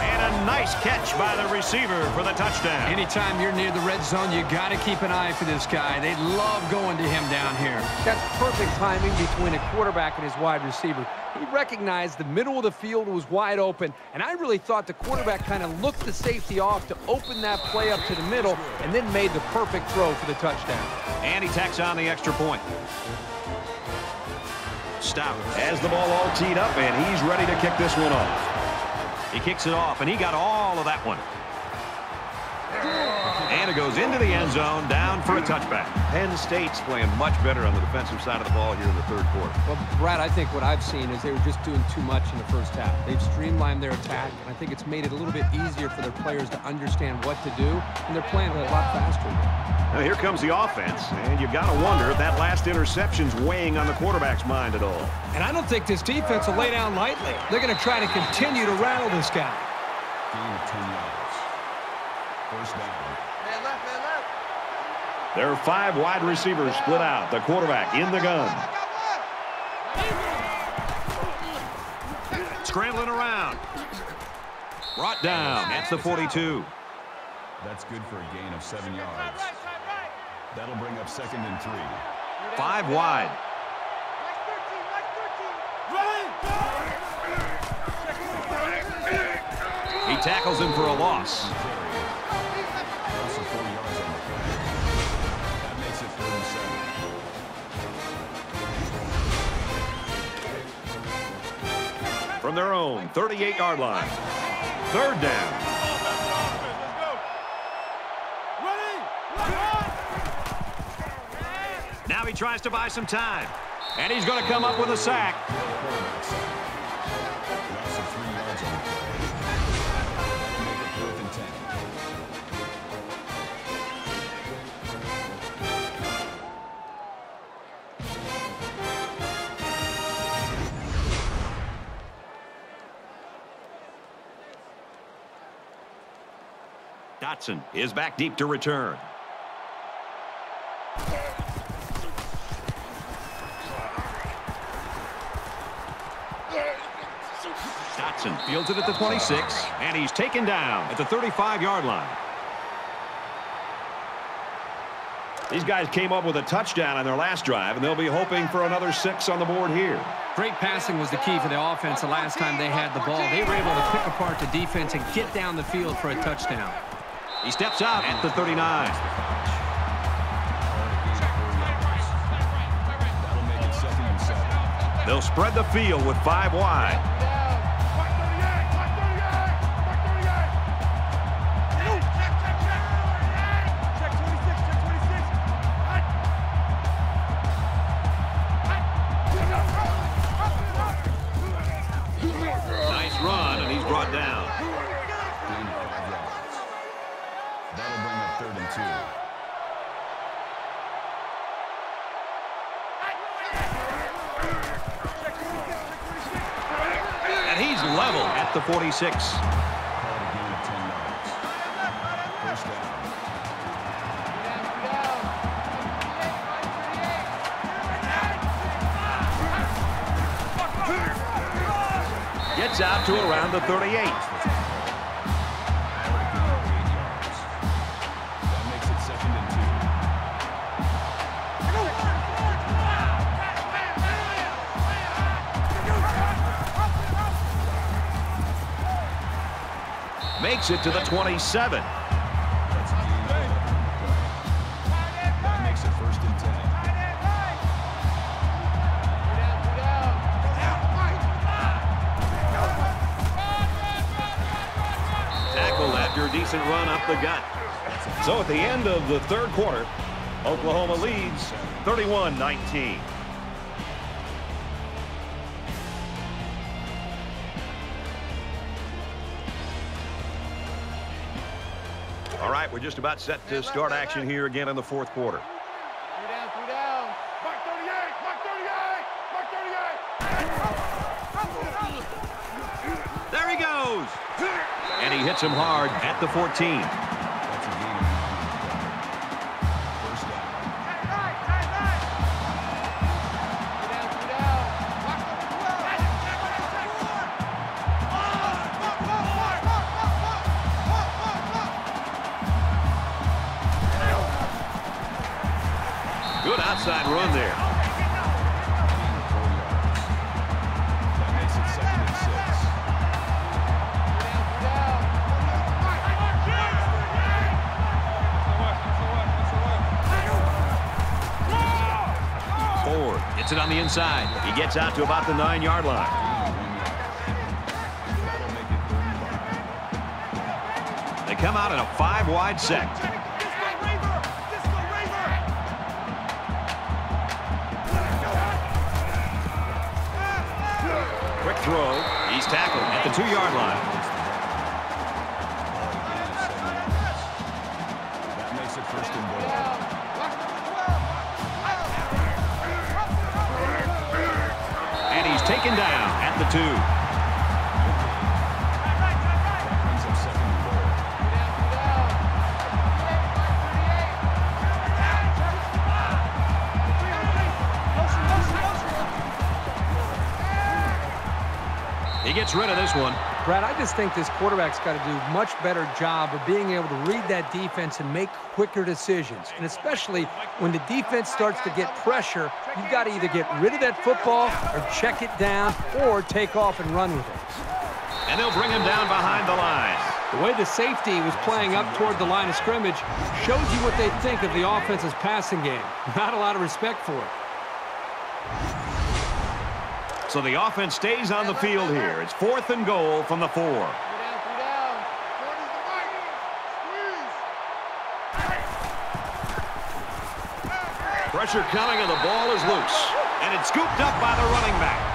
A: And a nice catch by the receiver for the touchdown.
C: Anytime you're near the red zone, you got to keep an eye for this guy. They love going to him down here.
B: That's perfect timing between a quarterback and his wide receiver. He recognized the middle of the field was wide open, and I really thought the quarterback kind of looked the safety off to open that play up to the middle and then made the perfect throw for the touchdown.
A: And he tacks on the extra point. Stout has the ball all teed up, and he's ready to kick this one off. He kicks it off, and he got all of that one. And it goes into the end zone, down for a touchback. Penn State's playing much better on the defensive side of the ball here in the third quarter.
B: Well, Brad, I think what I've seen is they were just doing too much in the first half. They've streamlined their attack, and I think it's made it a little bit easier for their players to understand what to do, and they're playing a lot faster.
A: Now here comes the offense, and you've got to wonder if that last interception's weighing on the quarterback's mind at all.
C: And I don't think this defense will lay down lightly. They're going to try to continue to rattle this guy.
D: Gain of 10 yards. First down.
E: Man left, man left.
A: There are five wide receivers split out. The quarterback in the gun. Scrambling around. Brought down. That's the 42.
D: That's good for a gain of seven yards. That'll bring up second and three.
A: Five wide. He tackles him for a loss.
D: Loss
A: From their own 38-yard line. Third down. Now he tries to buy some time. And he's going to come up with a sack. Dotson is back deep to return. Dotson fields it at the 26, and he's taken down at the 35-yard line. These guys came up with a touchdown on their last drive, and they'll be hoping for another six on the board here.
C: Great passing was the key for the offense the last time they had the ball. They were able to pick apart the defense and get down the field for a touchdown.
A: He steps out at the 39.
D: That'll make it second and seven.
A: They'll spread the field with five wide. Gets out to around the 38.
D: Makes it
A: to the 27.
D: That's a gain of 11 on the play. That makes it first and 10.
A: Tackled after a decent run up the gut. So at the end of the third quarter, Oklahoma leads 31-19. We're just about set to start action here again in the fourth quarter.
E: Three down, three down. Mark 38, Mark 38, Mark 38.
A: There he goes. And he hits him hard at the 14. Gets out to about the nine-yard line. They come out in a five-wide set. Quick throw. He's tackled at the two-yard line.
B: Brad, I just think this quarterback's got to do a much better job of being able to read that defense and make quicker decisions. And especially when the defense starts to get pressure, you've got to either get rid of that football or check it down or take off and run with it.
A: And they'll bring him down behind the line.
B: The way the safety was playing up toward the line of scrimmage shows you what they think of the offense's passing game. Not a lot of respect for it.
A: So the offense stays on the field here. It's fourth and goal from the four. Pressure coming and the ball is loose. And it's scooped up by the running back.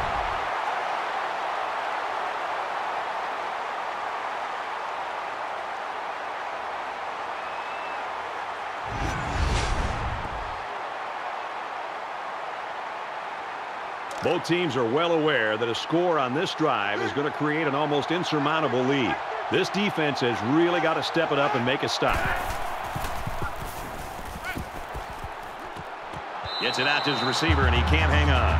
A: Both teams are well aware that a score on this drive is going to create an almost insurmountable lead. This defense has really got to step it up and make a stop. Gets it out to his receiver, and he can't hang on.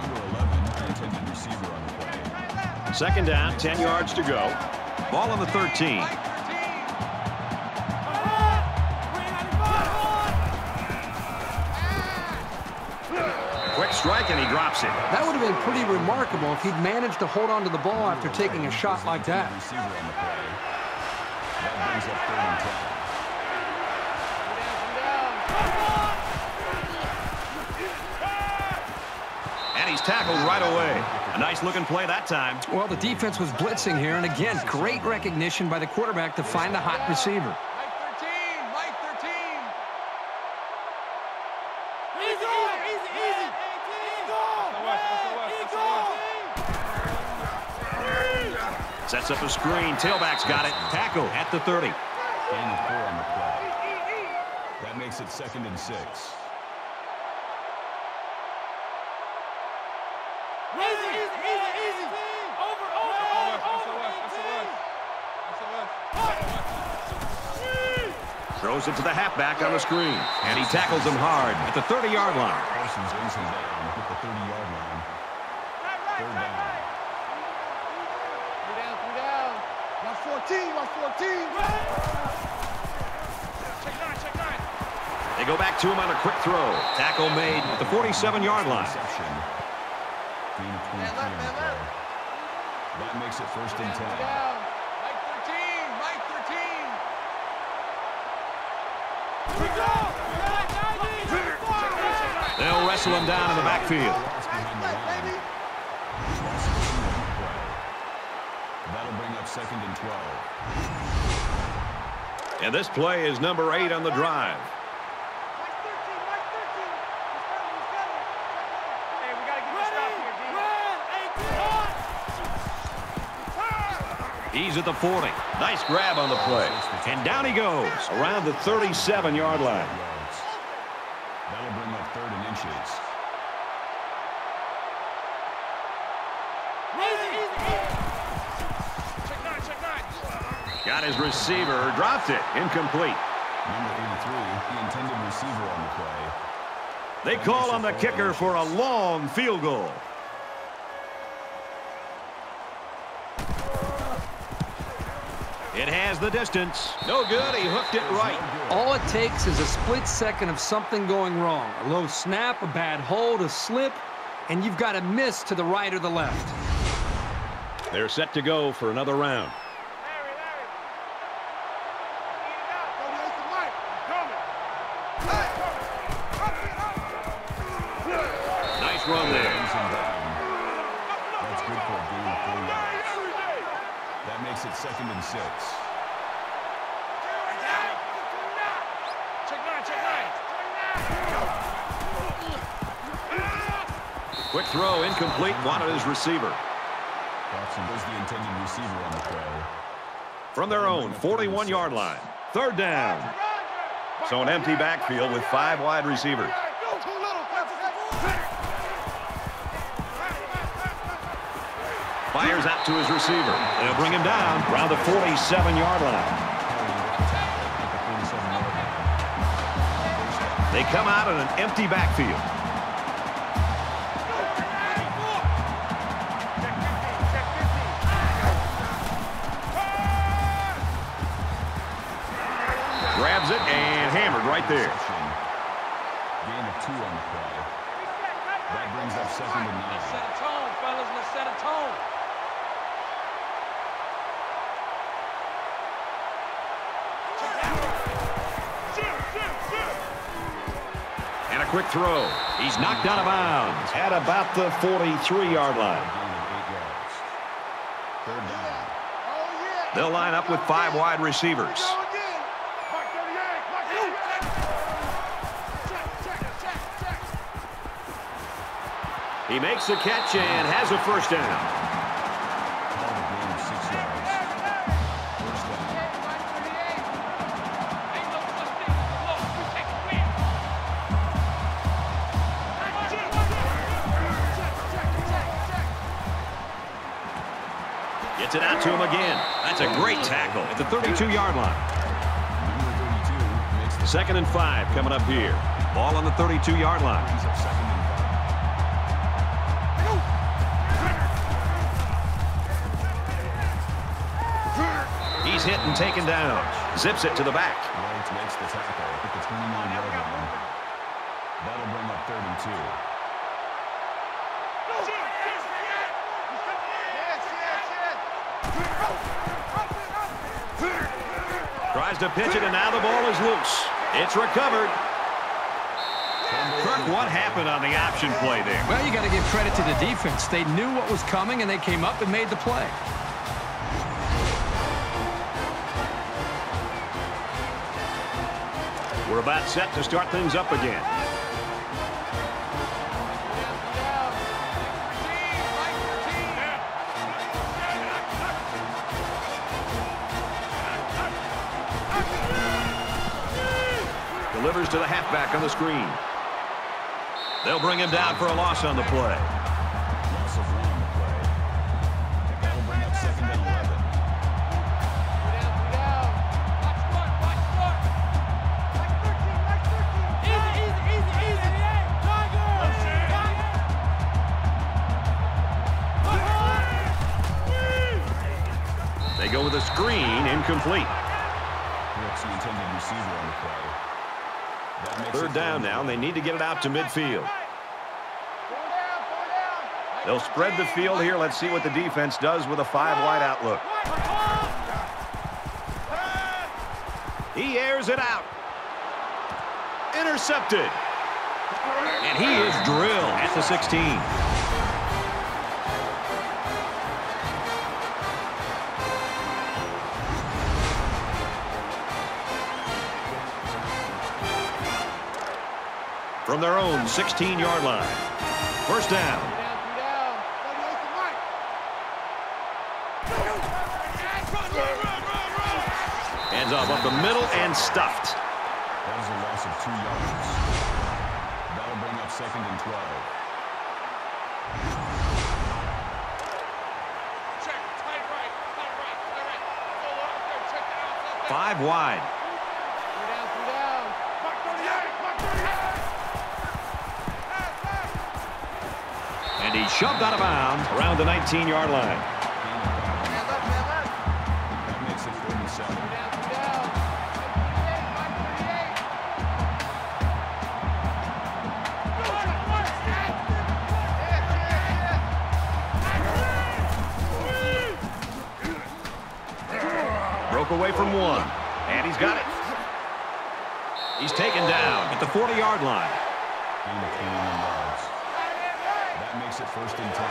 D: Number 11, intended receiver on the play.
A: Second down, 10 yards to go. Ball on the 13. Strike, and he drops it.
B: That would have been pretty remarkable if he'd managed to hold on to the ball after taking a shot like that.
D: Receiver on the play. That brings up third and 10.
A: And he's tackled right away. A nice-looking play that time.
C: Well, the defense was blitzing here, and again, great recognition by the quarterback to find the hot receiver.
E: Mike 13, Mike 13. Easy, easy, easy. Eagle, Eagle.
A: Sets up a screen. Tailback's got it. Tackle at the 30.
D: Gain four on the play. That makes it second and six.
E: Easy, easy, easy, easy. Over, over, over, over.
A: Throws it to the halfback on the screen. And he tackles him hard at the 30-yard line.
D: Parsons brings him down at the 30-yard line. Third down.
E: Three down, three down. Watch 14, watch 14. Check nine, check nine.
A: They go back to him on a quick throw. Tackle made at the 47-yard line.
D: Interception. Gain of 23 on the play. That makes it first and 10.
E: Down. Mike 13, Mike 13. We go.
A: They'll wrestle him down in the backfield.
D: Second and 12.
A: And this play is number eight on the drive.
E: Mike 13, Mike 13. Hey, we gotta get this stop here, D. Run, 18.
A: He's at the 40. Nice grab on the play. And down he goes around the 37-yard line.
D: Yards. That'll bring up third and inches.
E: Easy, easy, easy. Check nine, check nine.
A: Got his receiver. Dropped it. Incomplete.
D: Number 83, the intended receiver on the play.
A: They call on the kicker for a long field goal. It has the distance. No good. He hooked it right.
B: All it takes is a split second of something going wrong. A low snap, a bad hold, a slip, and you've got a miss to the right or the left.
A: They're set to go for another round.
E: 26.
A: Quick throw, incomplete, wanted his receiver.
D: Watson was the intended receiver on the play.
A: From their own 41-yard line, third down. So an empty backfield with five wide receivers. Fires out to his receiver. They'll bring him down around the 47-yard line. They come out in an empty backfield. Grabs it and hammered right there.
D: Gain of two on the play. That brings up second and nine.
E: Set a tone, fellas. Let's set a tone.
A: Quick throw. He's knocked out of bounds at about the 43-yard line.
D: Gain of eight yards. Third down.
E: Yeah.
A: They'll line up with five wide receivers.
E: Go again. Mark 38. Mark 38. Check, check, check, check.
A: He makes the catch and has a first down. 32-yard line. Second and five coming up here. Ball on the 32-yard line. He's hit and taken down. Zips it to the back.
D: That'll bring up 32.
A: To pitch it, and now the ball is loose. It's recovered. Kirk, what happened on the option play there?
C: Well, you got to give credit to the defense. They knew what was coming, and they came up and made the play.
A: We're about set to start things up again. Halfback on the screen. They'll bring him down for a loss on the play.
D: Loss of one on the play. That'll bring up second and 11.
A: They go with a screen, incomplete.
D: Intended receiver on the play.
A: Third down now, and they need to get it out to midfield. They'll spread the field here. Let's see what the defense does with a five-wide outlook. He airs it out. Intercepted. And he is drilled at the 16. From their own 16-yard line. First down. Hands off up the middle and stuffed.
D: That is a loss of two yards. That'll bring up second and 12.
A: Five wide. And he shoved out of bounds around the 19-yard line. Broke away from one. And he's got it. He's taken down at the 40-yard line.
D: First and 10.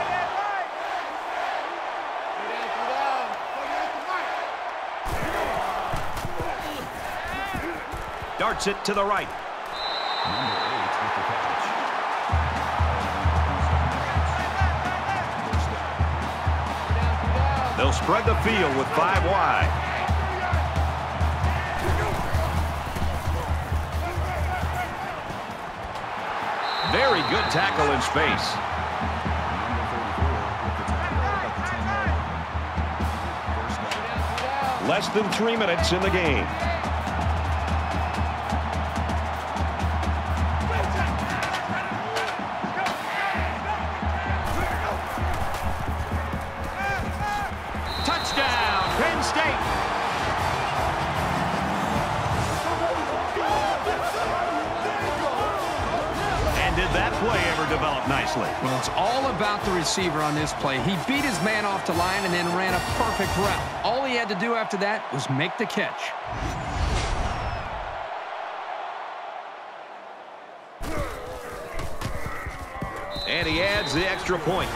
A: Darts it to the right.
D: Number eight with the catch.
A: They'll spread the field with five wide. Very good tackle in space. Less than three minutes in the game. Touchdown, Penn State. Develop?
C: Well, it's all about the receiver on this play. He beat his man off the line and then ran a perfect route. All he had to do after that was make the catch.
A: And he adds the extra point.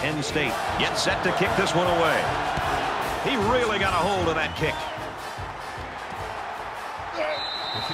A: Penn State gets set to kick this one away. He really got a hold of that kick.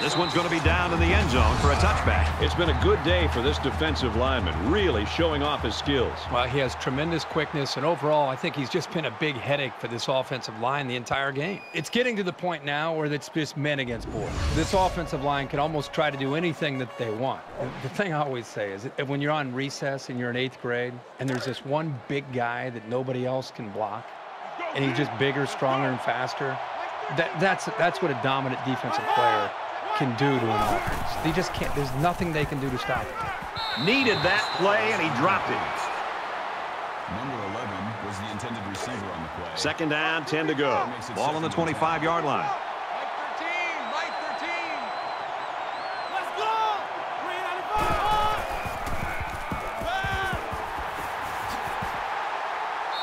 A: This one's going to be down in the end zone for a touchback. It's been a good day for this defensive lineman, really showing off his skills.
B: Well, he has tremendous quickness, and overall, I think he's just been a big headache for this offensive line the entire game. It's getting to the point now where it's just men against boys. This offensive line can almost try to do anything that they want. The thing I always say is that when you're on recess and you're in eighth grade, and there's this one big guy that nobody else can block, and he's just bigger, stronger, and faster, that, that's, that's what a dominant defensive player can do to an offense. They just can't, there's nothing they can do to stop it.
A: Needed that play, and he dropped it.
D: Number 11 was the intended receiver on the play.
A: Second down, 10 to go. Ball on the 25-yard line.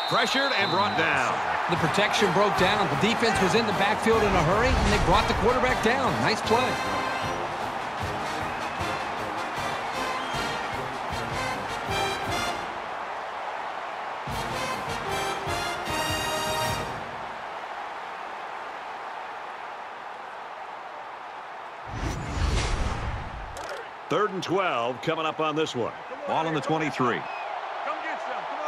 A: Pressured and brought down.
B: The protection broke down. The defense was in the backfield in a hurry, and they brought the quarterback down. Nice play.
A: Third and 12 coming up on this one. Ball on the 23.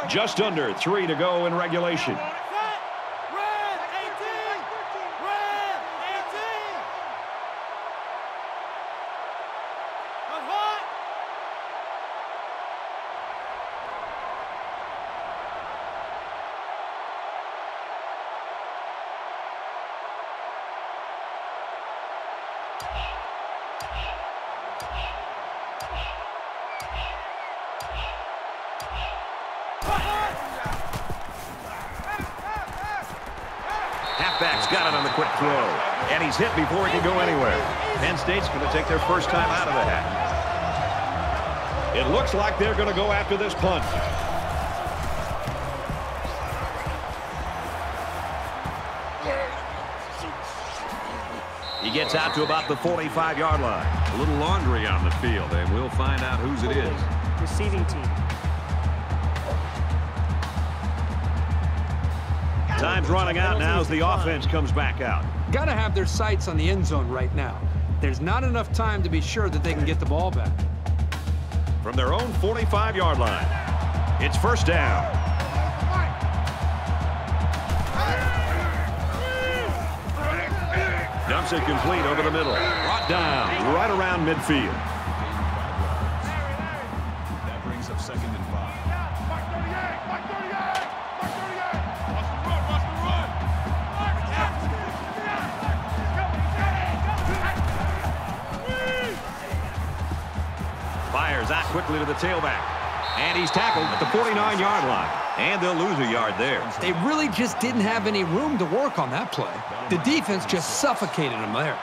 A: Just under three to go in regulation. Halfback's got it on the quick throw. And he's hit before he can go anywhere. Penn State's going to take their first time out of the hat. It looks like they're going to go after this punt. He gets out to about the 45-yard line. A little laundry on the field, and we'll find out whose it is.
F: Receiving team.
A: Time's running out now as the offense comes back out.
B: Got to have their sights on the end zone right now. There's not enough time to be sure that they can get the ball back.
A: From their own 45-yard line, it's first down. Dumps it complete over the middle. Brought down right around midfield. Tailback. And he's tackled at the 49-yard line. And they'll lose a yard there.
B: They really just didn't have any room to work on that play. The defense just suffocated them there.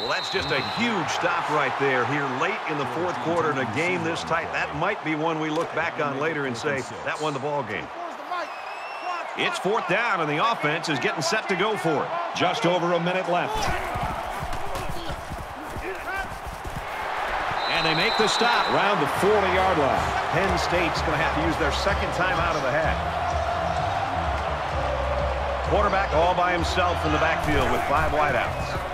A: Well, that's just a huge stop right there here late in the fourth quarter in a game this tight. That might be one we look back on later and say that won the ball game. It's fourth down, and the offense is getting set to go for it. Just over a minute left. And they make the stop around the 40-yard line. Penn State's going to have to use their second time out of the hat. Quarterback all by himself in the backfield with five wideouts.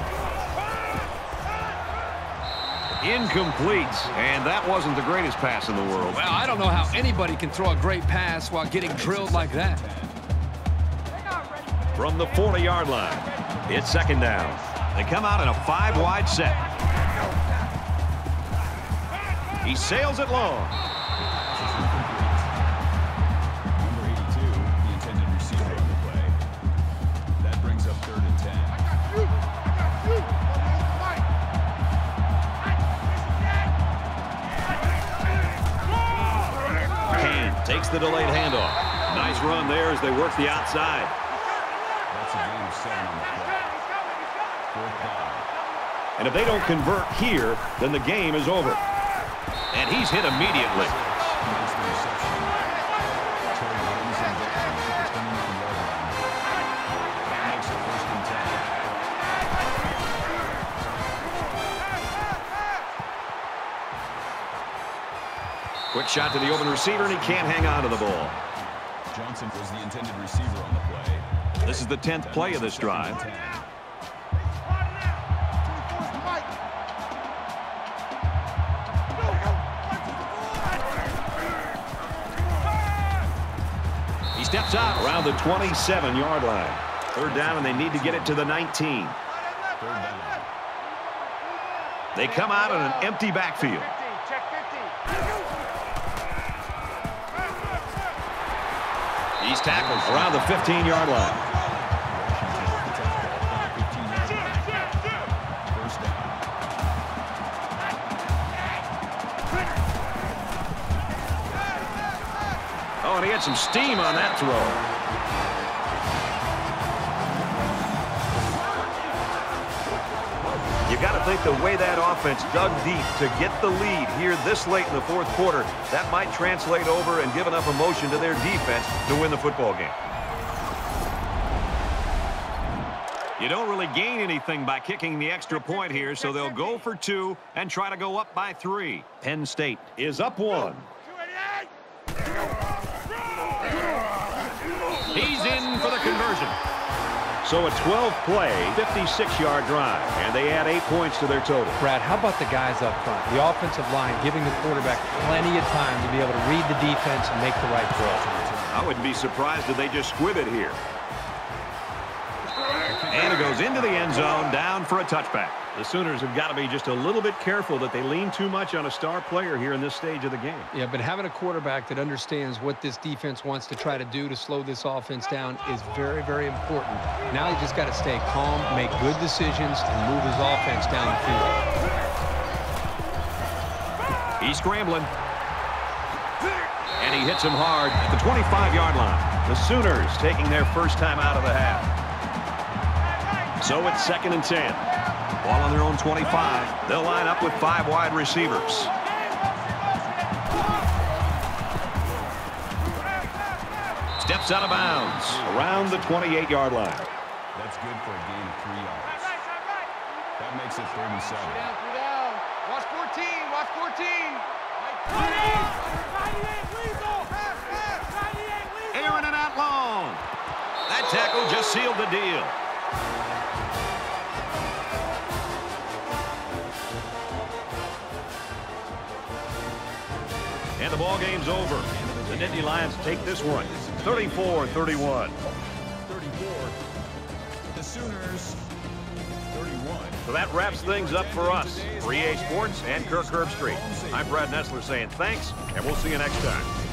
A: Incomplete, and that wasn't the greatest pass in the world.
B: Well, I don't know how anybody can throw a great pass while getting drilled like that.
A: From the 40-yard line, it's second down. They come out in a five-wide set. He sails it long.
D: The
A: delayed handoff. Nice run there as they work the outside.
D: That's a of seven on the play. Fourth down.
A: And if they don't convert here, then the game is over. And he's hit immediately. Shot to the open receiver, and he can't hang on to the ball.
D: Johnson was the intended receiver on the play.
A: This is the 10th play of this drive.
D: Second and 10.
A: He steps out around the 27-yard line. Third down, and they need to get it to the 19. They come out in an empty backfield. He's tackled around the 15-yard line. Oh, and he had some steam on that throw. Think the way that offense dug deep to get the lead here this late in the fourth quarter, that might translate over and give enough emotion to their defense to win the football game. You don't really gain anything by kicking the extra point here, so they'll go for two and try to go up by three. Penn State is up one. He's in for the conversion. So a 12-play, 56-yard drive, and they add eight points to their total.
B: Brad, how about the guys up front? The offensive line giving the quarterback plenty of time to be able to read the defense and make the right throw.
A: I wouldn't be surprised if they just squib it here. Goes into the end zone, down for a touchback. The Sooners have got to be just a little bit careful that they lean too much on a star player here in this stage of the game.
B: Yeah, but having a quarterback that understands what this defense wants to try to do to slow this offense down is very, very important. Now he just got to stay calm, make good decisions, and move his offense down the field.
A: He's scrambling. And he hits him hard at the 25-yard line. The Sooners taking their first time out of the half. So it's second and 10. Ball on their own 25. They'll line up with five wide receivers. Steps out of bounds around the 28-yard line.
D: That's good for a gain of three yards. That makes it third and seven.
E: Down, three down. Watch 14. Watch 14.
A: Aaron and out long. That tackle just sealed the deal. And the ball game's over. The Nittany Lions take this one, 34-31.
D: 34. The Sooners, 31.
A: So that wraps things up for us. For EA Sports and Kirk Herbstreit. I'm Brad Nessler saying thanks, and we'll see you next time.